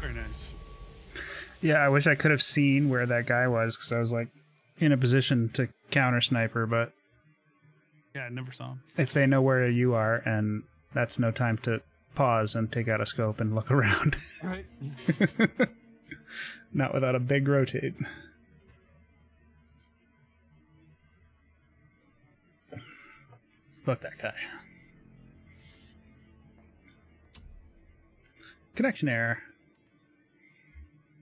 Very nice. Yeah, I wish I could have seen where that guy was because I was like in a position to counter sniper, but Yeah, I never saw him. if they know where you are and that's no time to pause and take out a scope and look *laughs* around. Right. *laughs* Not without a big rotate. Fuck that guy. Connection error.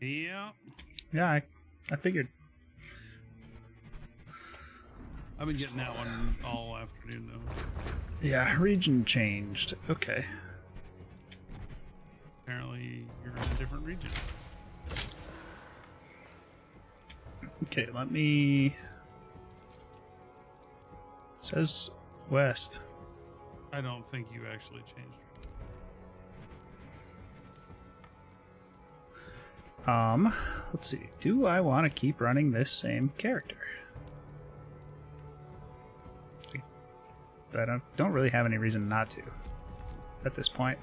Yeah. Yeah, I, I figured. I've been getting that one all afternoon though. Yeah, region changed. Okay. Apparently you're in a different region. Okay, let me. says west. I don't think you actually changed. Um, let's see. Do I want to keep running this same character? I don't don't really have any reason not to at this point.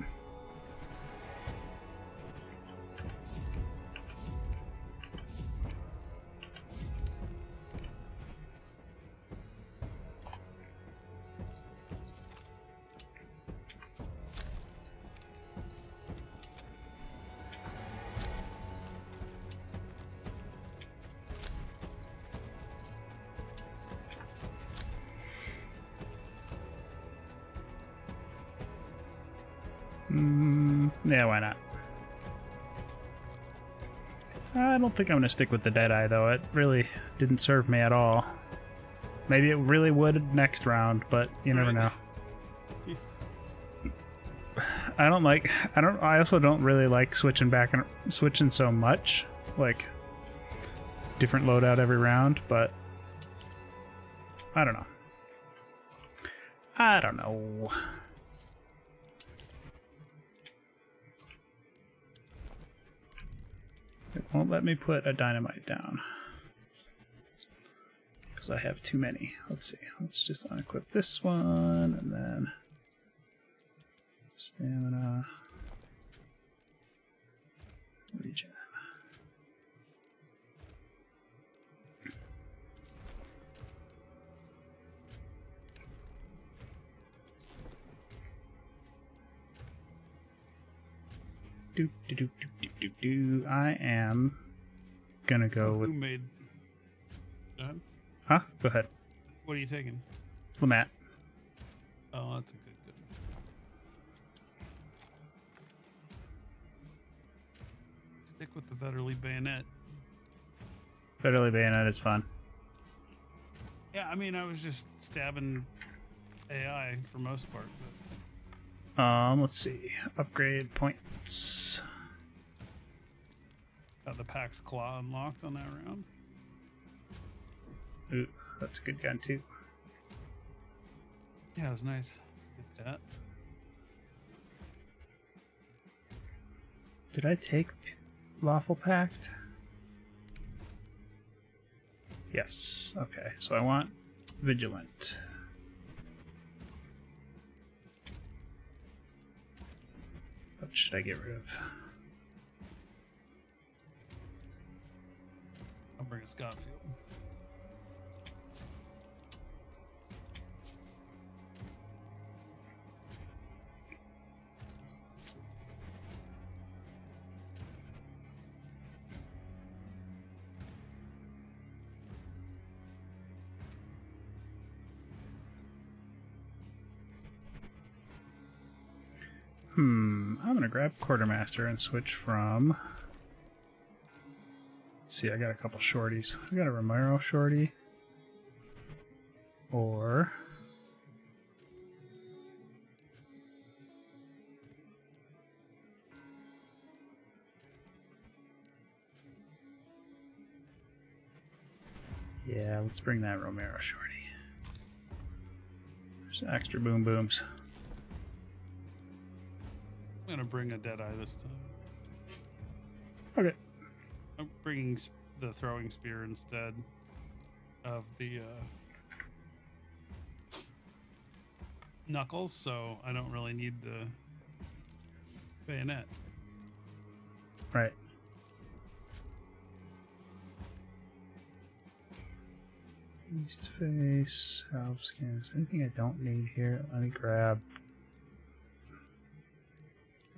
Don't think I'm going to stick with the Deadeye, though. It really didn't serve me at all. Maybe it really would next round, but you never Right. know. I don't like. I don't. I also don't really like switching back and switching so much. Like different loadout every round, but I don't know. I don't know. won't let me put a dynamite down. Because I have too many. Let's see. Let's just unclip this one, and then stamina, regen. Doop, doop, doop, do, do. I am gonna go Who with. Who made? Go ahead. Huh? Go ahead. What are you taking? LeMat. Oh, that's a good. good. Stick with the Vetterli bayonet. Vetterli Bayonet is fun. Yeah, I mean, I was just stabbing AI for most part. But Um, let's see. Upgrade points. Got the Pax Claw unlocked on that round. Ooh, that's a good gun too. Yeah, it was nice. Get that. Did I take Lawful Pact? Yes. Okay, so I want Vigilant. What should I get rid of? I'll bring a Scottfield. Hmm, I'm gonna grab Quartermaster and switch from. See, I got a couple shorties. I got a Romero shorty. Or. Yeah, let's bring that Romero shorty. There's extra boom booms. I'm gonna bring a Deadeye this time. Okay. I'm bringing the throwing spear instead of the uh, knuckles, so I don't really need the bayonet. Right. East face, south skins. Anything I don't need here? Let me grab.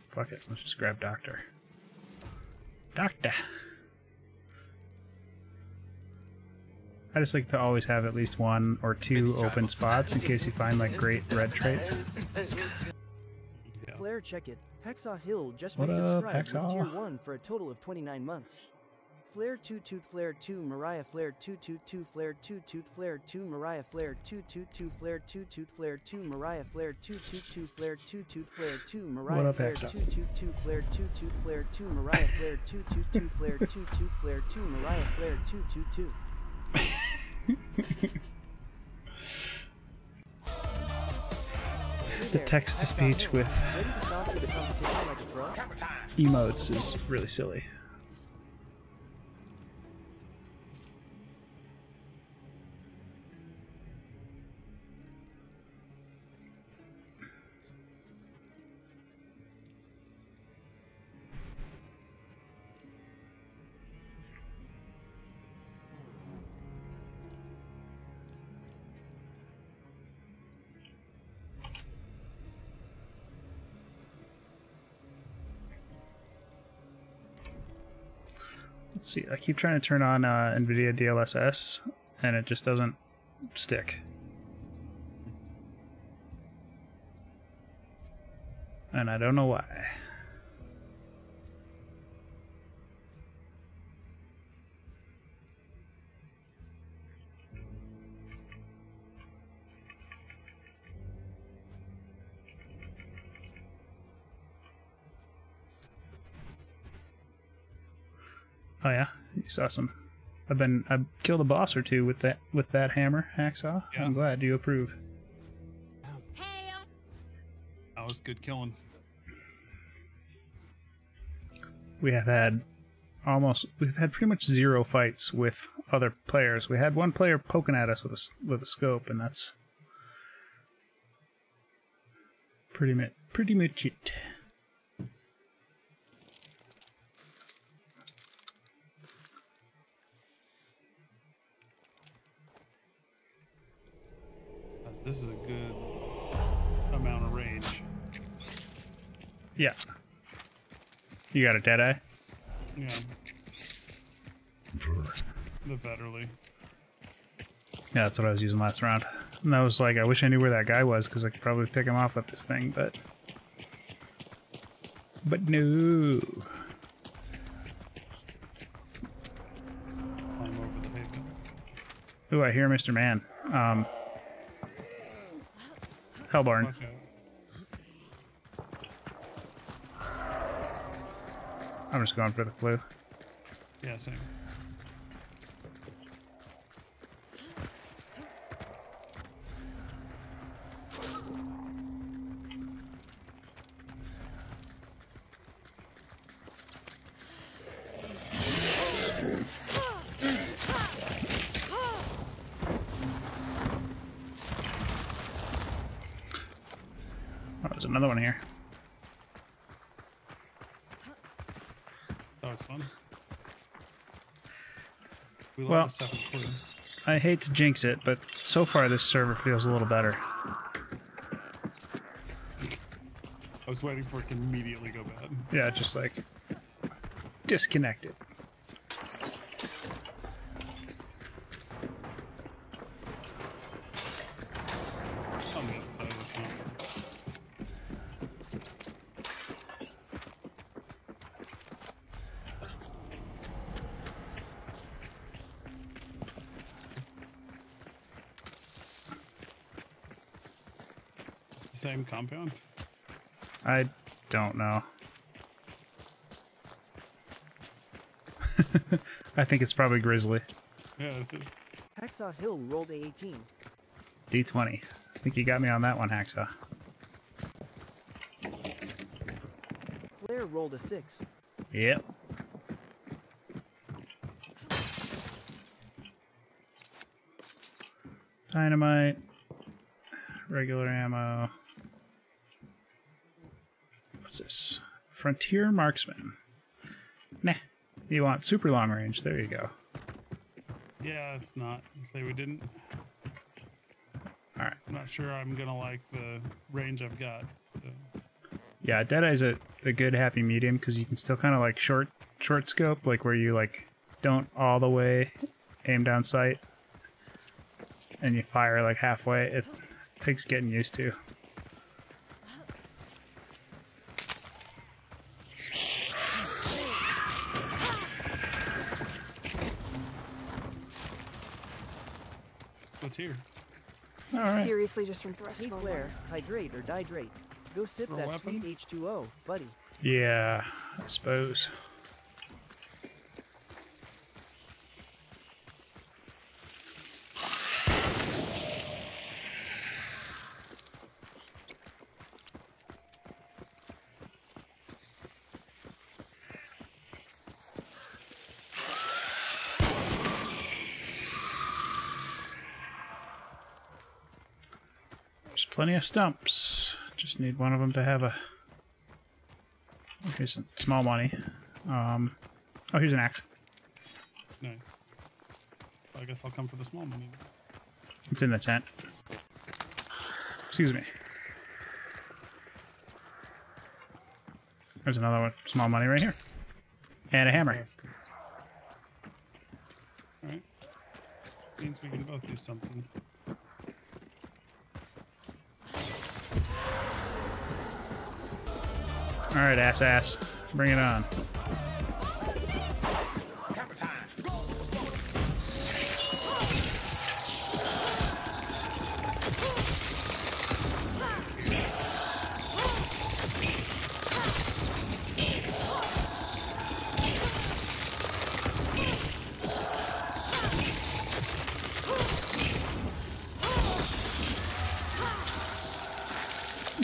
Fuck it. Let's just grab Doctor. Doctor. I just like to always have at least one or two open spots in case you find like great red traits. Yeah. Phlare, check it. Hacksaw Hill just What up, resubscribed with tier 1 for a total of 29 months. Flare 2 Toot Flare 2 Mariah Flare 2 Toot 2 Flare 2 Toot Flare 2 Mariah Flare 2 Toot 2 Flare 2 Toot Flare 2 Mariah Flare 2 Toot 2 Flare 2 Toot Flare 2 Mariah Flare 2 Toot 2 Flare 2 Toot Flare 2 Mariah Flare 2 Toot 2 Flare 2 Toot Flare 2 Mariah Flare 2 Toot 2 The text to speech with Ready to solve for the competition like a pro? emotes is really silly. See. I keep trying to turn on uh, NVIDIA DLSS, and it just doesn't stick. And I don't know why. Oh yeah, you saw some. I've been I've killed a boss or two with that with that hammer hacksaw. Yeah. I'm glad you approve. That was good killing. We have had almost we've had pretty much zero fights with other players. We had one player poking at us with a with a scope, and that's pretty much pretty much it. Yeah. You got a dead eye? Yeah. The Vetterli. Yeah, that's what I was using last round. And I was like, I wish I knew where that guy was because I could probably pick him off with this thing, but. But no. Climb over the hay. Ooh, I hear Mr. Man. Um. Hellborn. Watch out. I'm just going for the flu. Yeah, same. Oh, there's another one here. That was fun. We love Well- the second clue. I hate to jinx it, but so far this server feels a little better. I was waiting for it to immediately go bad. Yeah, just like disconnected. On the other side of the camp. It's the same compound? I don't know. *laughs* I think it's probably Grizzly. Yeah. Hacksaw Hill rolled a 18. D20. I think you got me on that one, Hacksaw. Phlare rolled a 6. Yep. Dynamite. Regular ammo. What's this? Frontier Marksman. Nah. You want super long range. There you go. Yeah, it's not. Say we didn't. Alright. I'm not sure I'm gonna like the range I've got. So. Yeah, Deadeye's a, a good happy medium because you can still kind of like short short scope, like where you like don't all the way aim down sight and you fire like halfway. It takes getting used to. Right. Just drink the rest Hey of our hydrate or dihydrate. Go sip For that weapon? sweet H2O, buddy. Yeah, I suppose. Plenty of stumps. Just need one of them to have a Here's some small money. Um, oh, here's an axe. Nice. I guess I'll come for the small money. It's in the tent. Excuse me. There's another one. Small money right here. And a hammer. Fantastic. Alright. Means we can both do something. All right, ass ass. Bring it on.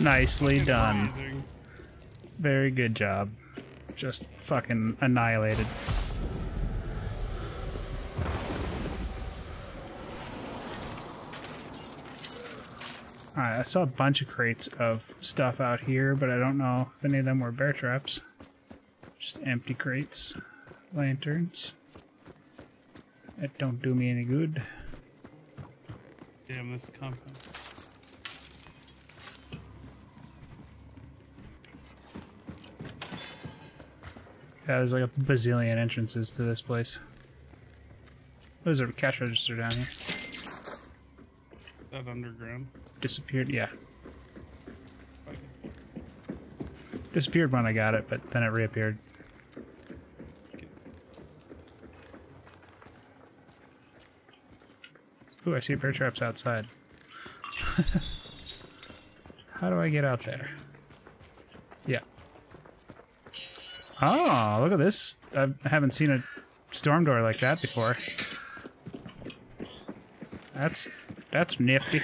Nicely done. Very good job. Just fucking annihilated. Alright, I saw a bunch of crates of stuff out here, but I don't know if any of them were bear traps. Just empty crates. Lanterns. That don't do me any good. Damn, this compound. Yeah, there's like a bazillion entrances to this place. There's a cash register down here. That underground. Disappeared. Yeah, disappeared when I got it, but then it reappeared. Ooh, I see bear traps outside. *laughs* How do I get out there? Yeah. Oh, look at this. I haven't seen a storm door like that before. That's that's nifty.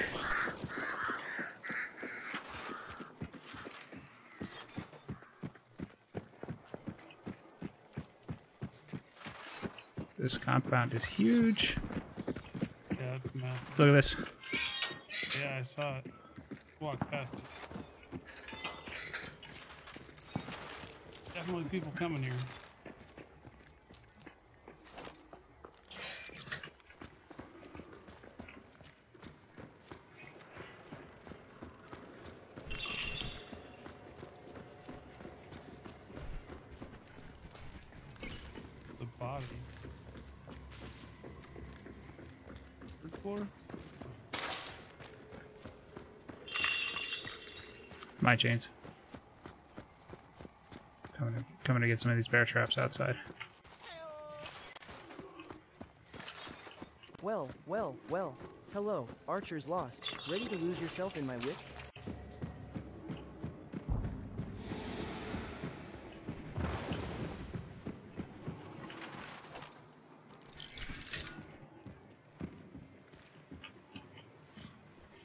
This compound is huge. Yeah, that's massive. Look at this. Yeah, I saw it. Walked past it. Definitely people coming here. The body. Third floor? My chains. Coming to, get some of these bear traps outside. Well, well, well. Hello, Archer's lost. Ready to lose yourself in my whip?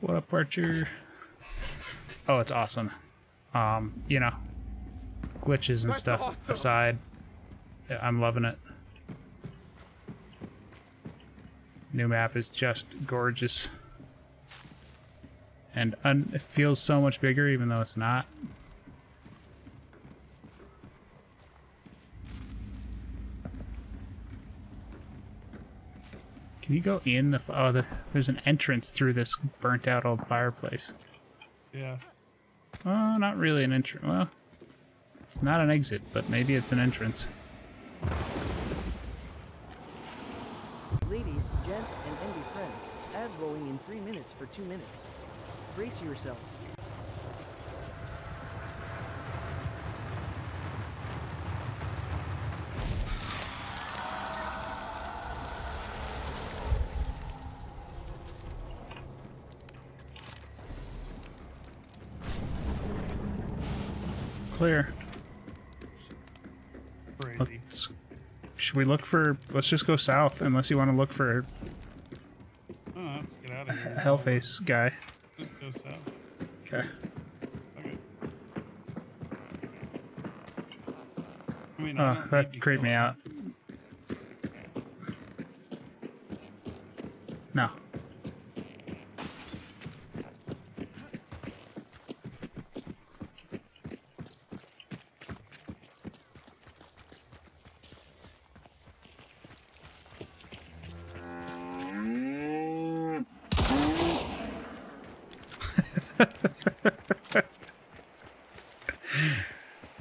What up, Archer? Oh, it's awesome. Um, you know, glitches and That's stuff awesome. aside, I'm loving it. New map is just gorgeous. And un- it feels so much bigger even though it's not. Can you go in the... f- Oh, the, there's an entrance through this burnt out old fireplace. Yeah. Oh, not really an entrance. Well, it's not an exit, but maybe it's an entrance. Ladies, gents, and envy friends, ad rolling in three minutes for two minutes. Brace yourselves. Clear. Crazy. Let's, should we look for? Let's just go south, unless you want to look for Oh, let's get out of here. a Hellface guy. Just go south. Okay. Okay. I mean, Oh, that creeped me out.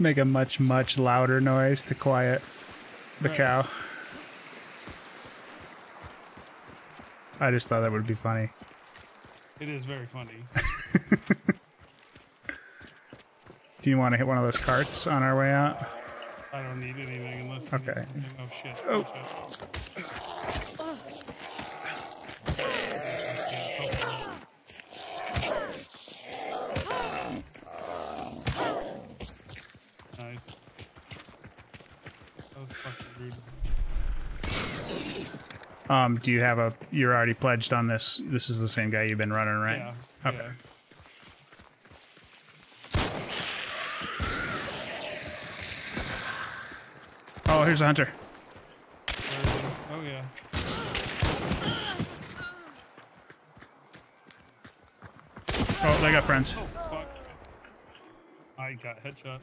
Make a much, much louder noise to quiet the Right. cow. I just thought that would be funny. It is very funny. *laughs* Do you want to hit one of those carts on our way out? I don't need anything unless. Okay. Oh shit. Oh. shit. Nice. That was fucking rude. Um, do you have a? You're already pledged on this. This is the same guy you've been running, right? Yeah. Okay. yeah. Oh, here's a hunter. It? Oh yeah. Oh, they got friends. Oh fuck. I got headshot.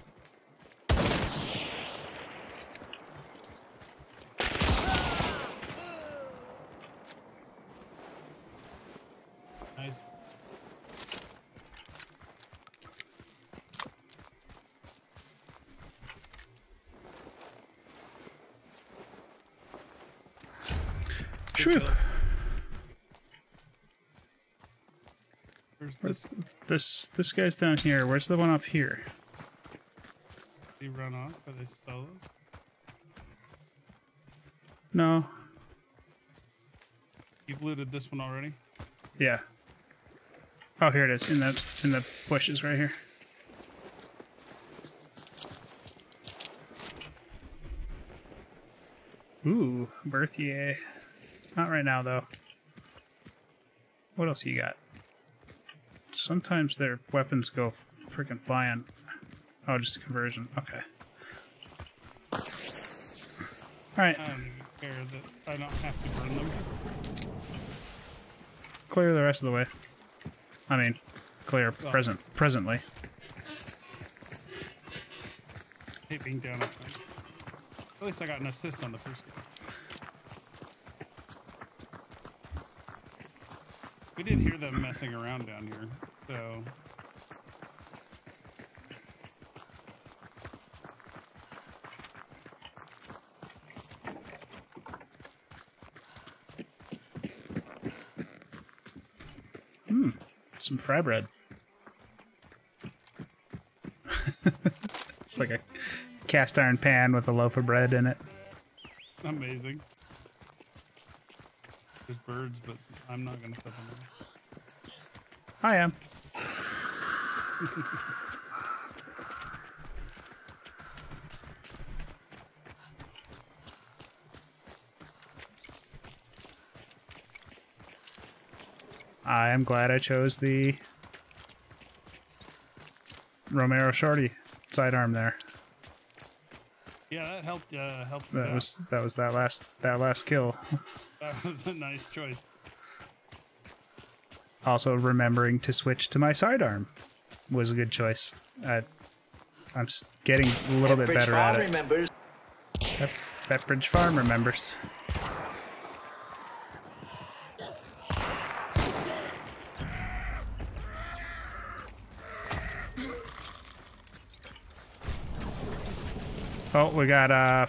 Nice. Phew. kills. Where's this? This guy's down here. Where's the one up here? He run off? Are they solos? No. You've looted this one already? Yeah. Oh, here it is in the in the bushes right here. Ooh, Berthier. Not right now though. What else you got? Sometimes their weapons go freaking flying. Oh, just a conversion. Okay. All right, I don't even care that I don't have to burn them. clear the rest of the way. I mean, clear Oh. present presently. hate being down. At least I got an assist on the first game. We did hear them messing around down here, so Hmm, Some fry bread. *laughs* it's like a cast iron pan with a loaf of bread in it. amazing. There's birds, but I'm not gonna set them up. I am. *laughs* I am glad I chose the Romero Shorty sidearm there. Yeah, that helped. Uh, helped us That out. was that was that last that last kill. *laughs* that was a nice choice. Also, remembering to switch to my sidearm was a good choice. I, I'm getting a little bit better Farm at it. remembers. Pep- Pepperidge Farm remembers. Oh, we got a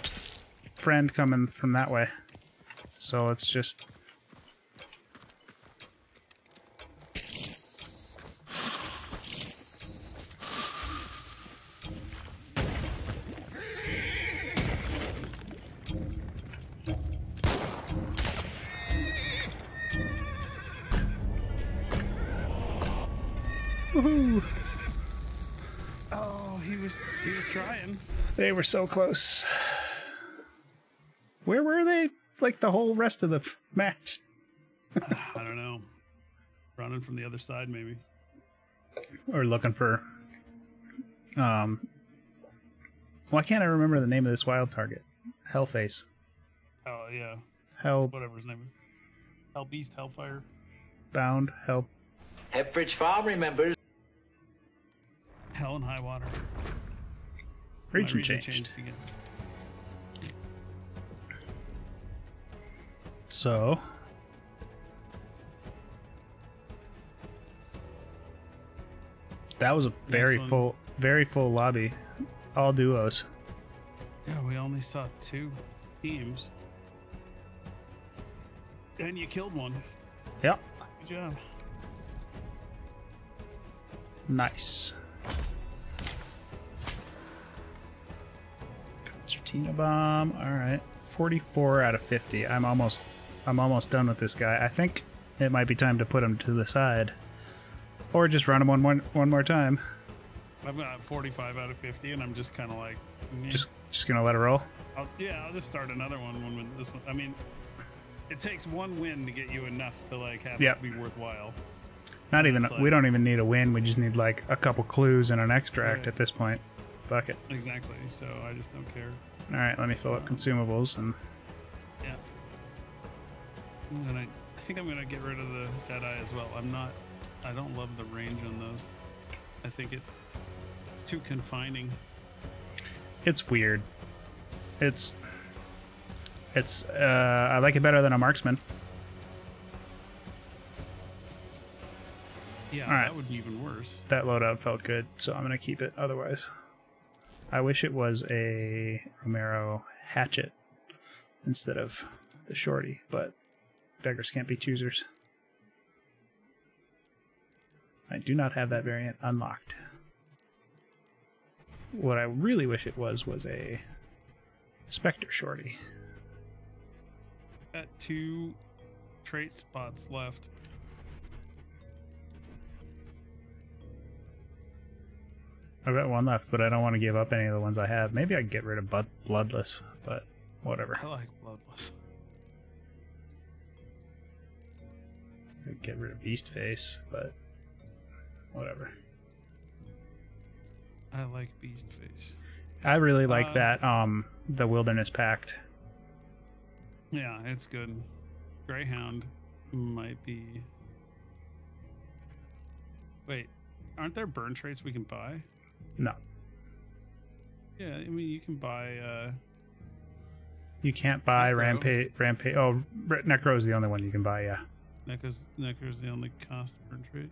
friend coming from that way. So let's just were so close. Where were they? Like the whole rest of the match. I don't know. Running from the other side, maybe. Or looking for. Um. Why can't I remember the name of this wild target? Hellface. Oh yeah, Hell whatever his name is. Hell Beast, Hellfire. bound. Hell. Pepperidge Farm remembers. Hell and High Water. Region My changed. again. So. That was a very full, very full lobby. All duos. Yeah, we only saw two teams. And you killed one. Yep. Good job. Nice. Concertina bomb. All right. 44 out of 50. I'm almost I'm almost done with this guy. I think it might be time to put him to the side. Or just run him one more one more time. I've got 45 out of 50, and I'm just kind of like, meh. Just just going to let it roll. I'll, yeah, I'll just start another one when when this one. I mean, it takes one win to get you enough to like have Yep. it be worthwhile. Not even like- we don't even need a win. We just need like a couple clues and an extract Right. at this point. Fuck it. Exactly. So I just don't care. All right, let me fill up consumables and Yeah. And I, I think I'm gonna get rid of the Jedi as well. I'm not. I don't love the range on those. I think it it's too confining. it's weird. It's it's uh I like it better than a marksman. Yeah, All right. that would be even worse. That loadout felt good, so I'm gonna keep it otherwise. I wish it was a Romero hatchet instead of the shorty, but beggars can't be choosers. I do not have that variant unlocked. What I really wish it was was a Spectre Shorty. Got two trait spots left. I've got one left, but I don't want to give up any of the ones I have. Maybe I can get rid of Bud- Bloodless, but whatever. I like bloodless. Get rid of Beast Face, but whatever. I like beast face. I really like Uh, that um the Wilderness Pact. Yeah, it's good. Greyhound might be. Wait, aren't there burn traits we can buy? No, Yeah, I mean you can buy. uh you can't buy. Rampage. Rampage. Oh, Necro is the only one you can buy. Yeah, Necro's Necro's the only cost burn trait.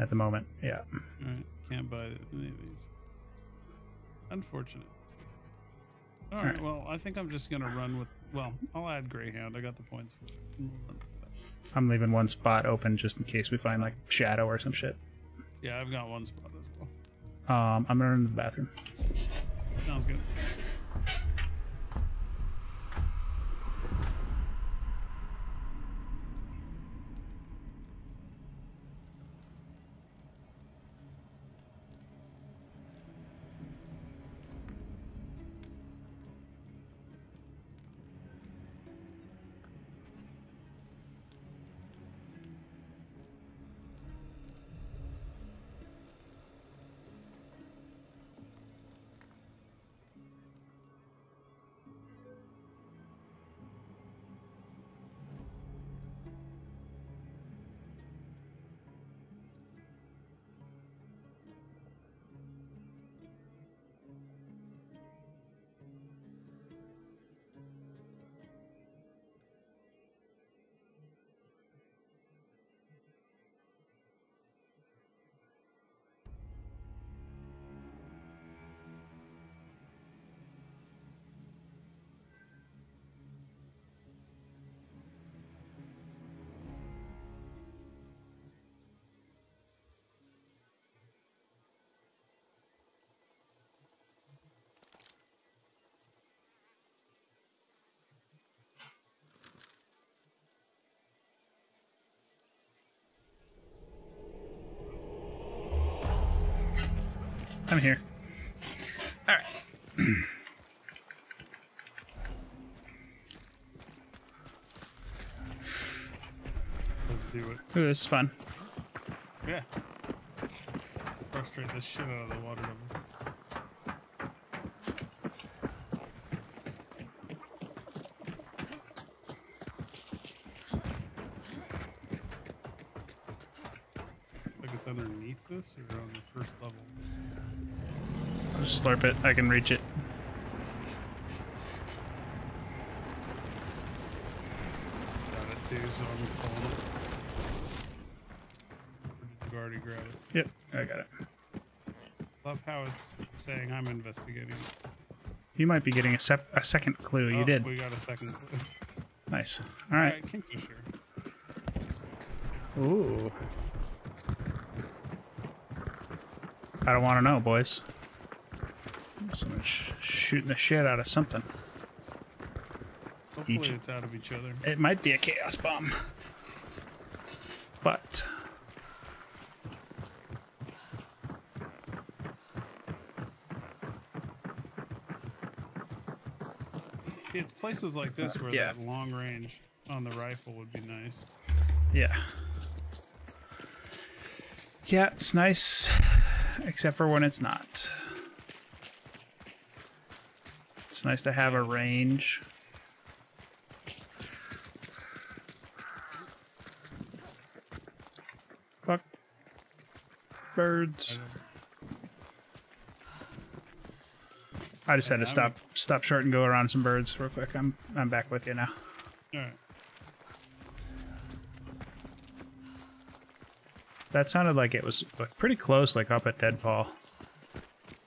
at the moment. Yeah. Alright, can't buy any of these. Unfortunate. Alright, Alright. well, I think I'm just gonna run with. Well, I'll add Greyhound. I got the points for it. We'll run with that. I'm leaving one spot open just in case we find like Shadow or some shit. Yeah, I've got one spot as well. Um, I'm gonna run to the bathroom. Sounds good. I'm here. All right. Let's do it. Ooh, this is fun. Yeah. Frustrate the shit out of the water devil. Like it's underneath this or on the first level? I'll just slurp it. I can reach it. Got it too, so I'm just pulling it. Did you already grab it? Yep, I got it. Love how it's saying I'm investigating. You might be getting a, sep- a second clue. You Oh, did. We got a second. clue. Nice. All right. Kingfisher. Ooh. I don't want to know, boys. Someone sh- shooting the shit out of something. Hopefully Each- it's out of each other. It might be a chaos bomb. But It's places like this where yeah. that long range on the rifle would be nice. yeah. Yeah, it's nice except for when it's not. It's nice to have a range. Fuck birds. I just had to stop stop short and go around some birds real quick. I'm I'm back with you now. All right. That sounded like it was pretty close, like up at Deadfall.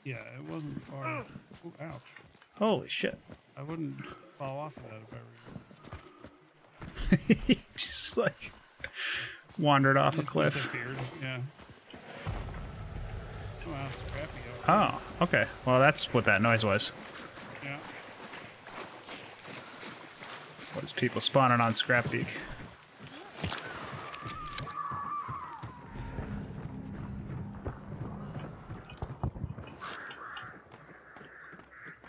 Yeah, it wasn't far. Ooh, ouch. Holy shit! I wouldn't fall off of that if I were you. *laughs* just like wandered off a cliff. Yeah. Oh, wow. Oh, okay. Well, that's what that noise was. Yeah. Was people spawning on Scrap Peak?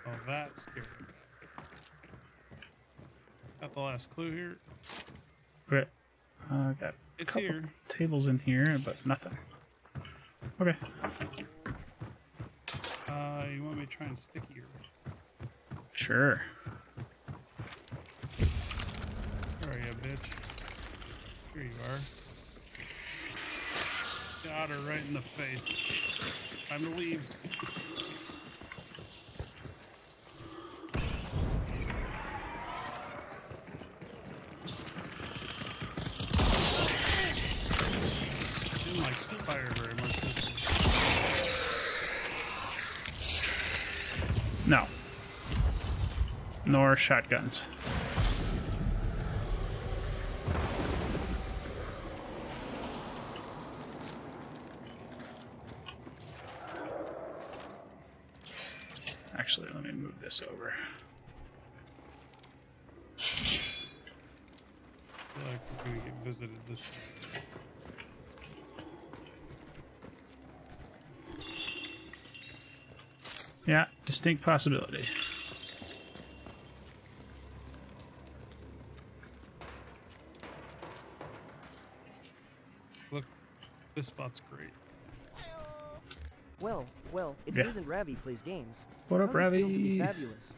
Oh, that's scary. Got the last clue here. Okay. Uh, I got a It's couple here. tables in here, but nothing. Okay. Uh, you want me to try and stick here? Sure. Where are you, bitch? Here you are. Got her right in the face. Time to leave. Didn't like fire very much. did you? No. Nor shotguns. Actually, let me move this over. Like we're gonna get visited this time. Yeah, distinct possibility. This spot's great. Well, well, if Yeah. not Ravi plays games. What up, How's it feel to be Ravi? Fabulous.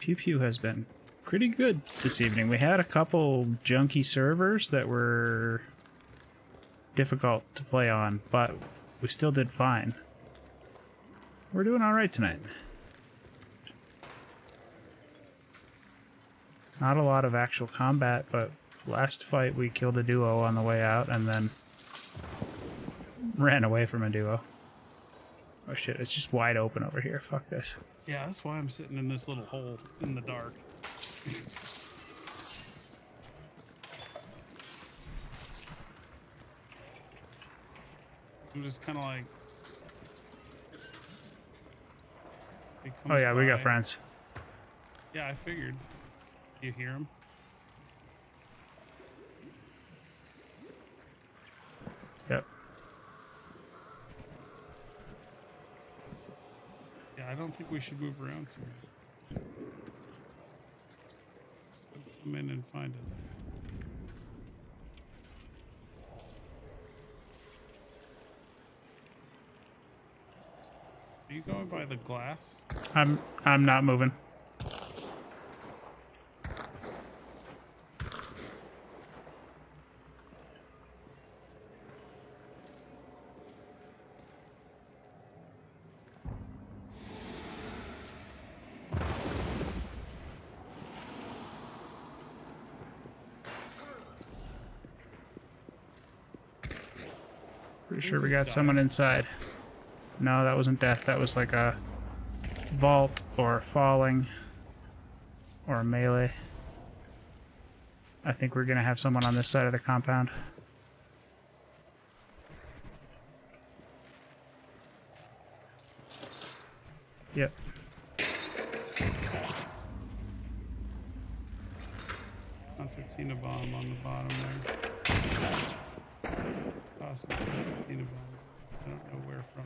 Pew Pew has been pretty good this evening. We had a couple junky servers that were difficult to play on, but we still did fine. We're doing all right tonight. Not a lot of actual combat, but last fight we killed a duo on the way out and then ran away from a duo. Oh shit, it's just wide open over here. Fuck this. Yeah, that's why I'm sitting in this little hole in the dark. I'm just kind of like. Oh yeah, we got friends. Yeah, I figured. You hear him? Yep. I don't think we should move around too much. Come in and find us. Are you going by the glass? I'm I'm not moving. Sure we got someone inside. No, that wasn't death. That was like a vault or falling or melee. I think we're gonna have someone on this side of the compound. Yep. Concertina bomb on the bottom there. Possible concertina bomb. I don't know where from.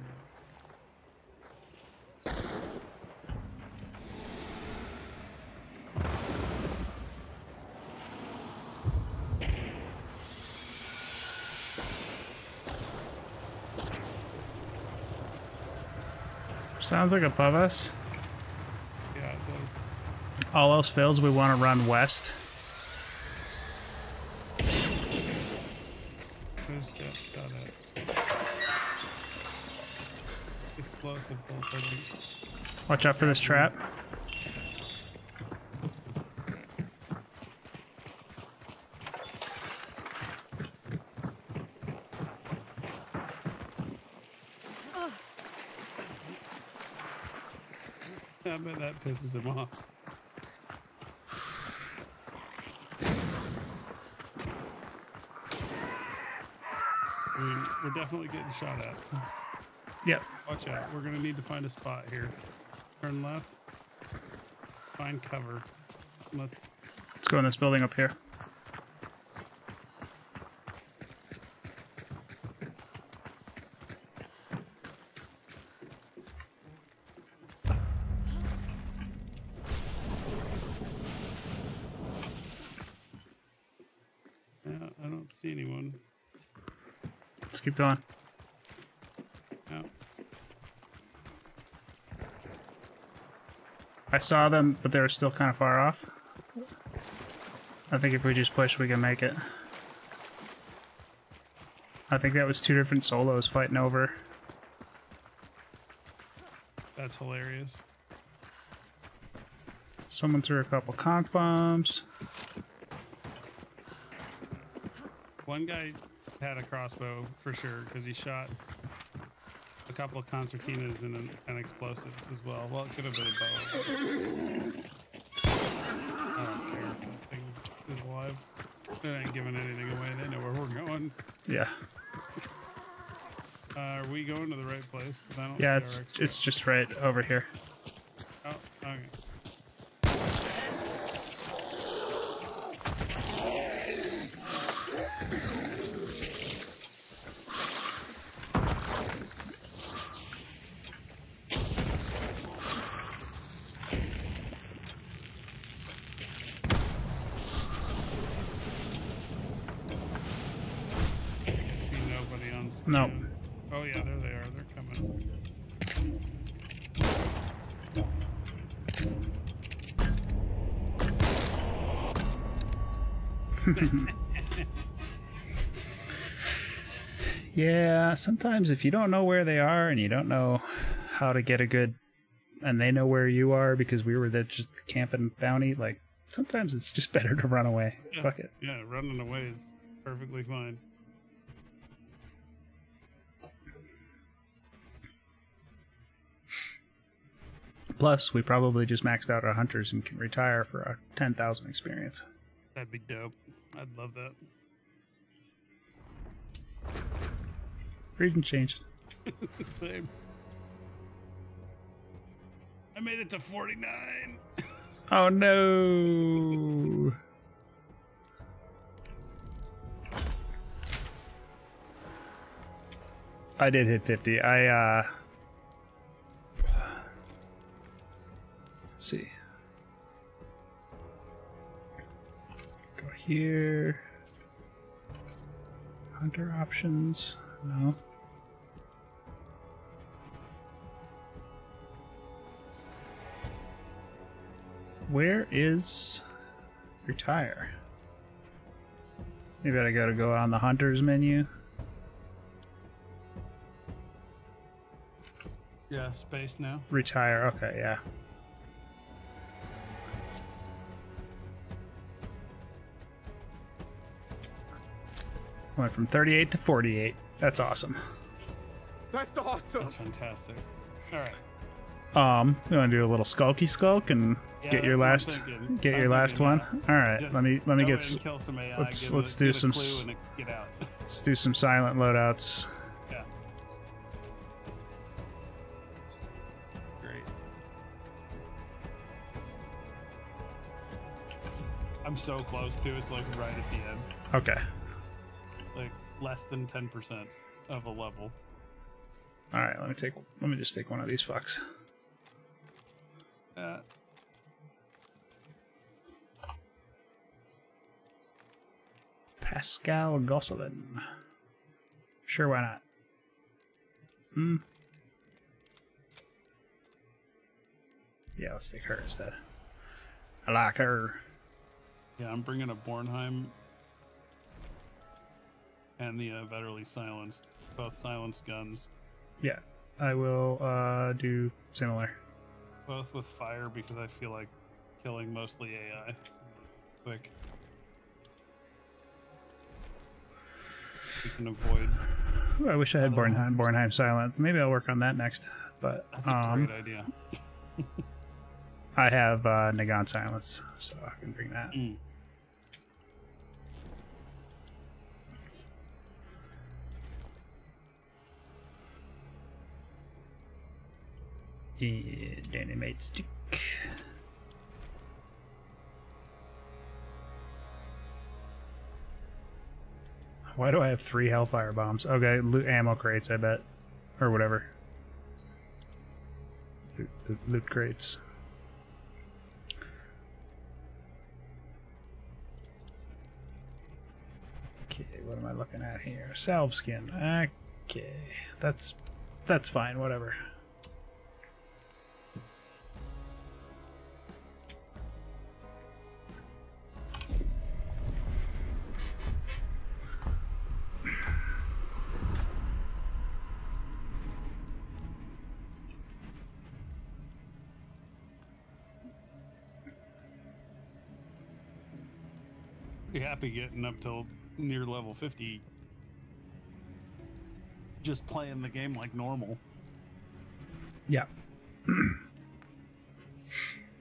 Sounds like above us. Yeah, it does. All else fails, we want to run west. Who's got shot at? Explosive bolt, I think. Watch out for this trap. pisses him off. We, are definitely getting shot at. Yep. Watch out. We're going to need to find a spot here. Turn left. Find cover. Let's, Let's go in this building up here. Keep going. No. I saw them, but they were still kind of far off. I think if we just push, we can make it. I think that was two different solos fighting over. That's hilarious. Someone threw a couple conch bombs. One guy had a crossbow for sure because he shot a couple of concertinas and, an, and explosives as well. Well, it could have been a bow. I don't care if that thing is alive. It ain't giving anything away. They know where we're going. Yeah, Uh, are we going to the right place? I don't yeah, it's it's just right over here. Oh, okay. See nobody on screen. Nope. Oh yeah, there they are. They're coming. *laughs* Yeah, sometimes if you don't know where they are and you don't know how to get a good, and they know where you are because we were there just camping bounty, like sometimes it's just better to run away. Yeah. Fuck it. Yeah, running away is perfectly fine. Plus, we probably just maxed out our hunters and can retire for our 10,000 experience. That'd be dope. I'd love that. Region changed. *laughs* Same. I made it to 49. *laughs* Oh no! I did hit 50. I, uh. Let's see. Here. Hunter options. No. Where is retire? Maybe I gotta go on the hunters menu. Yeah, space now. Retire. Okay, yeah. Went from 38 to 48. That's awesome. That's awesome. That's fantastic. All right. Um, you want to do a little skulky skulk and Yeah, get your last what I'm thinking. get I'm your last one. yeah. All right, Just let me let me get in s- kill some AI, let's- give let's a, do get some clue s- and a- get out. let's do some silent loadouts. yeah. Great. I'm so close to it's like right at the end, Okay. Less than ten percent of a level. All right, let me take let me just take one of these fucks. Uh, Pascal Gosselin. Sure, why not? Hmm. Yeah, let's take her instead. I like her. yeah, I'm bringing a Bornheim and the uh, Vetterli silenced, both silenced guns, Yeah, I will uh, do similar. both with fire because I feel like killing mostly AI. Quick. We can avoid. Ooh, I wish I had. Bornheim, Bornheim Silence. Maybe I'll work on that next. But That's a um, great idea. *laughs* I have uh, Nagant Silence, so I can bring that. Yeah, dynamite stick. Why do I have three Hellfire bombs? Okay, loot ammo crates, I bet. Or whatever. Loot, loot, loot crates. Okay, what am I looking at here? Salve skin. Okay, that's that's fine. Whatever. Be getting up till near level 50. Just playing the game like normal. Yeah. *clears throat*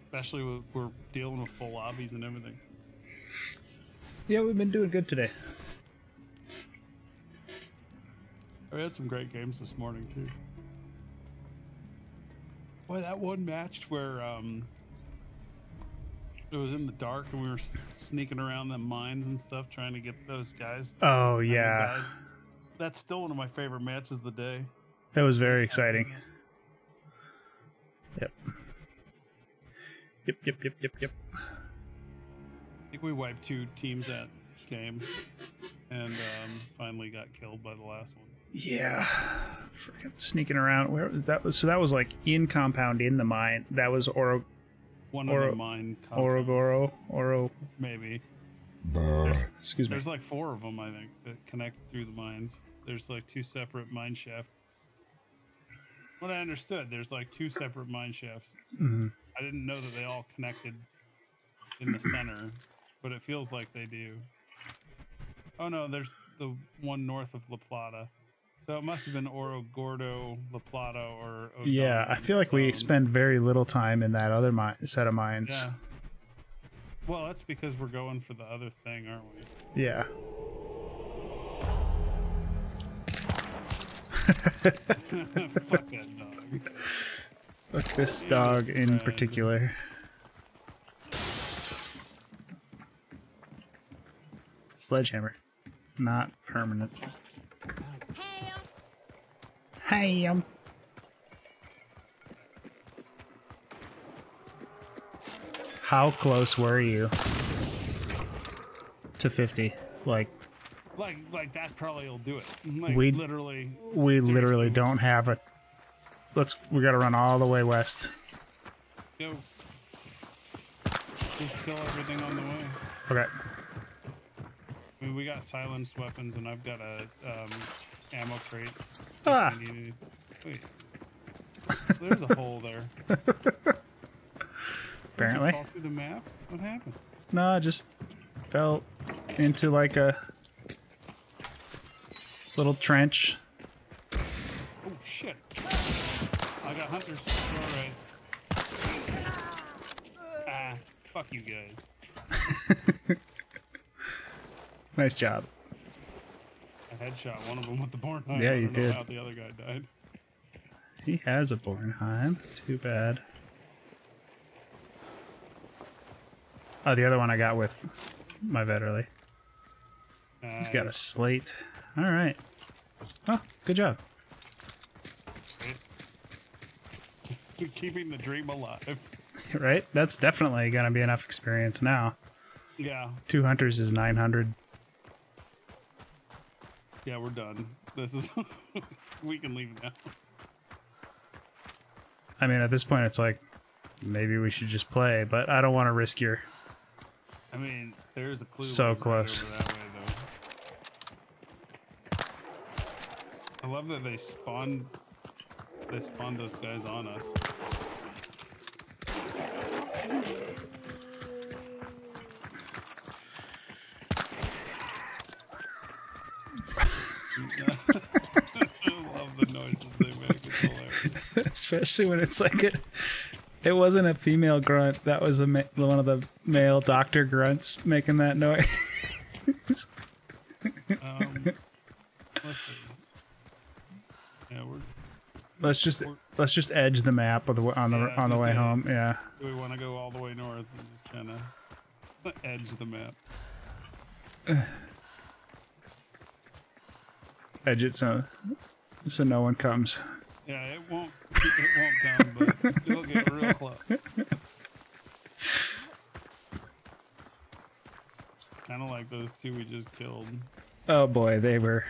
Especially with we're dealing with full lobbies and everything. Yeah, we've been doing good today. We had some great games this morning too. Boy, that one match where um, it was in the dark and we were sneaking around the mines and stuff, trying to get those guys. Oh yeah. That's still one of my favorite matches of the day. that was very exciting. Yep. Yep. Yep. Yep. Yep. Yep. I think we wiped two teams that game, and um, finally got killed by the last one. Yeah. Freaking sneaking around. Where was that? Was so that was like in compound in the mine. That was Oro One Or- of the mine. compounds, Orogoro Oro. maybe. Excuse me. There's like four of them, I think, that connect through the mines. There's like two separate mine shafts. What I understood, there's like two separate mine shafts. Mhm. I didn't know that they all connected in the center, but it feels like they do. Oh no, there's the one north of La Plata. So it must have been Oro Gordo, La Plata, or Yeah, I feel like we Odon. spend very little time in that other mi- set of mines. Yeah. Well, that's because we're going for the other thing, aren't we? Yeah. *laughs* Fuck that dog. Fuck this Yeah, dog in bad. particular. Sledgehammer. Not permanent. Hey, um. How close were you to 50? Like, Like, like that probably will do it. Like, We- literally. we Seriously. literally don't have a. Let's. We gotta run all the way west. Go. Just kill everything on the way. Okay. I mean, we got silenced weapons, and I've got a um, ammo crate. Ah. Wait. There's a hole there. *laughs* Did you Apparently. fall through the map? What happened? No, I just fell into like a little trench. Oh shit! I got hunters. All right. Ah, fuck you guys. *laughs* Nice job. Headshot one of them with the Bornheim. Yeah, you did. How the other guy died. He has a Bornheim. Too bad. Oh, the other one I got with my Vetterli. He's got a slate. All right. Oh, good job. *laughs* Keeping the dream alive. Right? That's definitely going to be enough experience now. Yeah, Two hunters is 900. Yeah, we're done. This is. *laughs* we can leave now. I mean, at this point, it's like maybe we should just play, but I don't want to risk your. I mean, there's a clue. So close. way. I love that they spawned. They spawned those guys on us. Especially when it's like a, it wasn't a female grunt that was a ma- one of the male doctor grunts making that noise Um, let's see. Yeah, we're Let's just let's just edge the map of the, on the Yeah, on the way home. Yeah. Do we want to go all the way north and just kind of *laughs* edge the map? Edge it so so no one comes. Yeah, it won't. It won't come, but it'll get real close. Kind of like those two we just killed. Oh boy, they were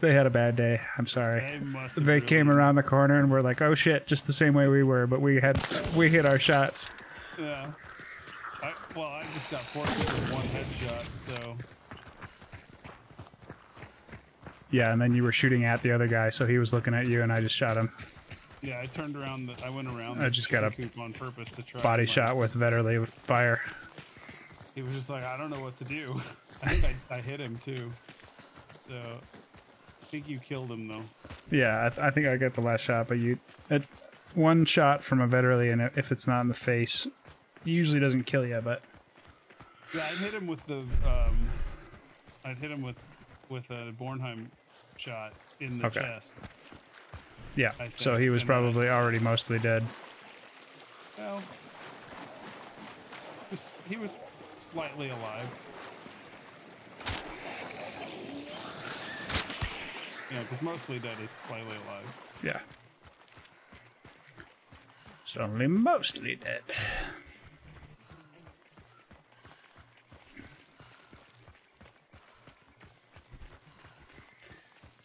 they had a bad day. I'm sorry. They must. have They really- came around the corner and we're like, "Oh shit!" Just the same way we were, but we had we hit our shots. Yeah. I, well, I just got fortunate with one headshot, so Yeah, and then you were shooting at the other guy, so he was looking at you, and I just shot him. yeah, I turned around. The, I went around. I just got a on purpose to try. Body shot with Vetterli fire. He was just like, I don't know what to do. *laughs* I think I, I hit him too. So I think you killed him though. Yeah, I, th- I think I got the last shot, but you, it, one shot from a Vetterli, and if it's not in the face, usually doesn't kill you. But Yeah, I'd hit him with the um, I'd hit him with with a Bornheim shot in the Okay. chest. yeah, so he was and then I- probably already mostly dead. Well, he he was slightly alive. Yeah, because mostly dead is slightly alive. Yeah. It's only mostly dead.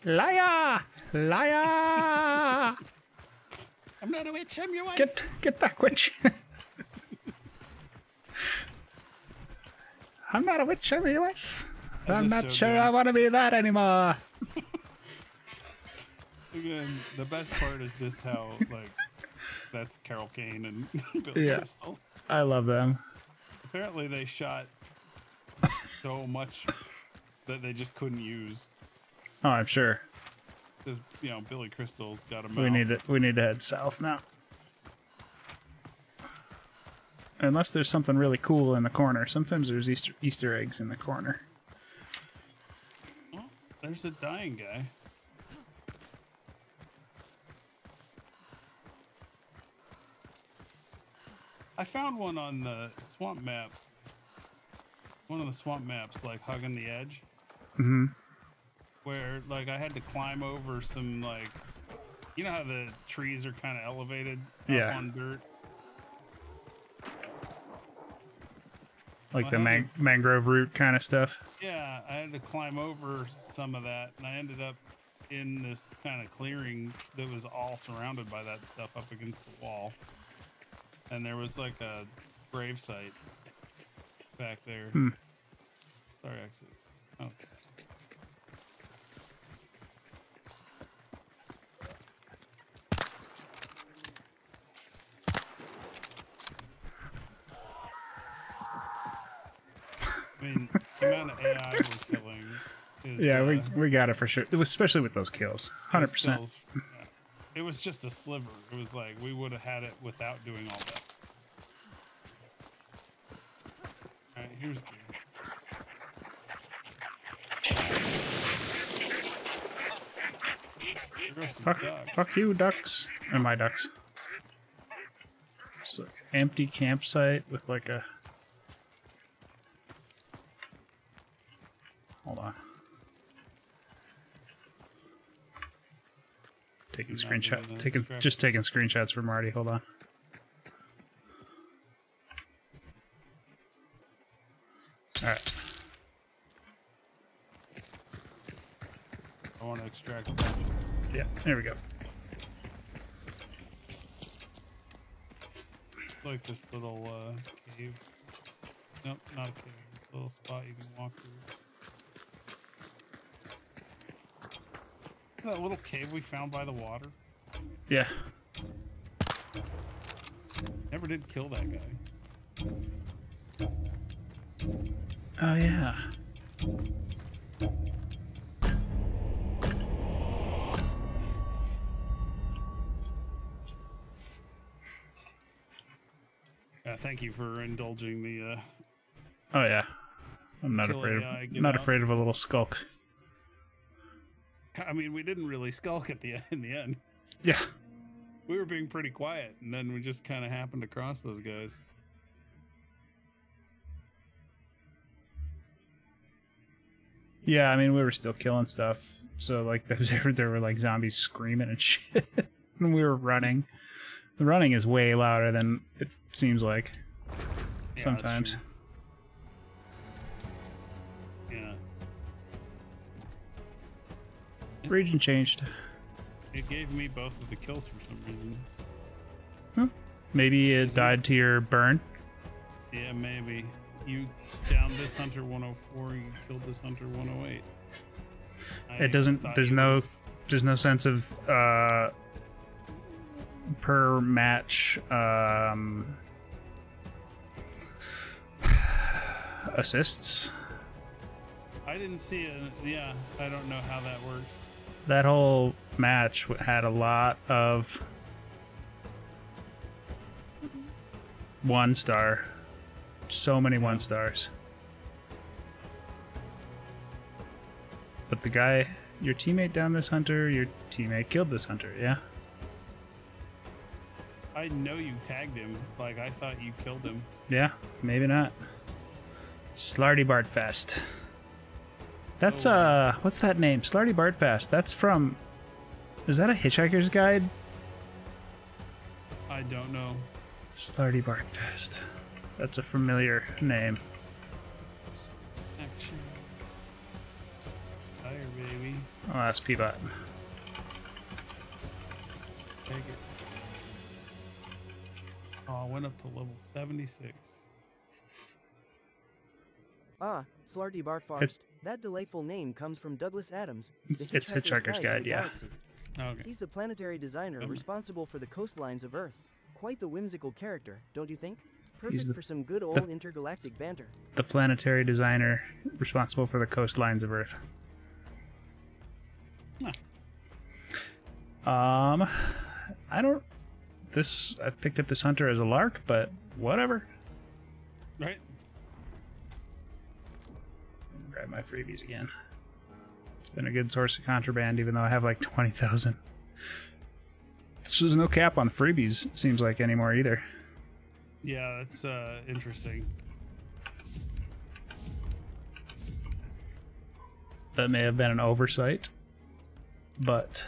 Liar! Liar! I'm not a witch. I'm your wife. Get get back, witch! I'm not a witch, I'm your wife. I I'm not sure them. I want to be that anymore. *laughs* Again, the best part is just how like that's Carol Kane and *laughs* Billy Yeah. Crystal. I love them. Apparently, they shot so much that they just couldn't use Oh, I'm sure. because you know Billy Crystal's got a mouth. We need to we need to head south now. Unless there's something really cool in the corner. Sometimes there's Easter Easter eggs in the corner. Oh, there's a dying guy. I found one on the swamp map. One of the swamp maps, like hugging the edge, hmm where like I had to climb over some like, you know how the trees are kind of elevated up Yeah. on dirt. Like I the man- mangrove root kind of stuff. Yeah, I had to climb over some of that, and I ended up in this kind of clearing that was all surrounded by that stuff up against the wall. And there was like a grave site back there. Hmm. Sorry, exit. Oh, I mean, the amount of AI we're killing is. Yeah, we uh, we got it for sure. It was especially with those kills. Hundred percent. yeah. It was just a sliver. It was like we would have had it without doing all that. All right, here's the. There goes some Fuck, ducks. fuck you, ducks. And my ducks. It's like an empty campsite with like a. Hold on. Taking screenshot. Taking just taking screenshots for Marty. Hold on. All right. I want to extract. Yeah. There we go. Like this little uh, cave. Nope, not a cave. This little spot you can walk through. That little cave we found by the water. Yeah. Never did kill that guy. Oh yeah. Uh, thank you for indulging the. Uh, Oh yeah. I'm not afraid of not up. afraid of a little skulk. I mean, we didn't really skulk at the *laughs* in the end. Yeah. we were being pretty quiet, and then we just kind of happened across those guys. Yeah, I mean we were still killing stuff. So like *laughs* there, was, there were like zombies screaming and *laughs* shit, and we were running. The running is way louder than it seems like Yeah, sometimes. Region changed. it gave me both of the kills for some reason. Maybe it died to your burn. Yeah, maybe. You downed this hunter 104, you killed this hunter 108. I It doesn't. There's no. There's no sense of uh, per match um, *sighs* assists. I didn't see it. Yeah, I don't know how that works. That whole match had a lot of one star. So many one stars. But the guy, your teammate down this hunter, your teammate killed this hunter, yeah? I know you tagged him. Like, I thought you killed him. Yeah, maybe not. Slartibartfast. That's Oh. uh what's that name? Slartibartfast. That's from Is that a Hitchhiker's Guide? I don't know. Slartibartfast. That's a familiar name. Action. Fire, baby. Oh, that's Peabot. Take it. Oh, I went up to level 76. Ah, Slarty Bartfarst. That delightful name comes from Douglas Adams. It's- the it's Hitchhiker's to Guide, the yeah. Galaxy. Okay. He's the planetary designer Um, responsible for the coastlines of Earth. Quite the whimsical character, don't you think? Perfect the- for some good old intergalactic banter. The planetary designer responsible for the coastlines of Earth. Um I don't this I picked up this hunter as a lark, but whatever. Right? Grab my freebies again. It's been a good source of contraband, even though I have like *laughs* 20,000. So there's no cap on freebies, seems like, anymore either. Yeah, that's uh, interesting. That may have been an oversight, but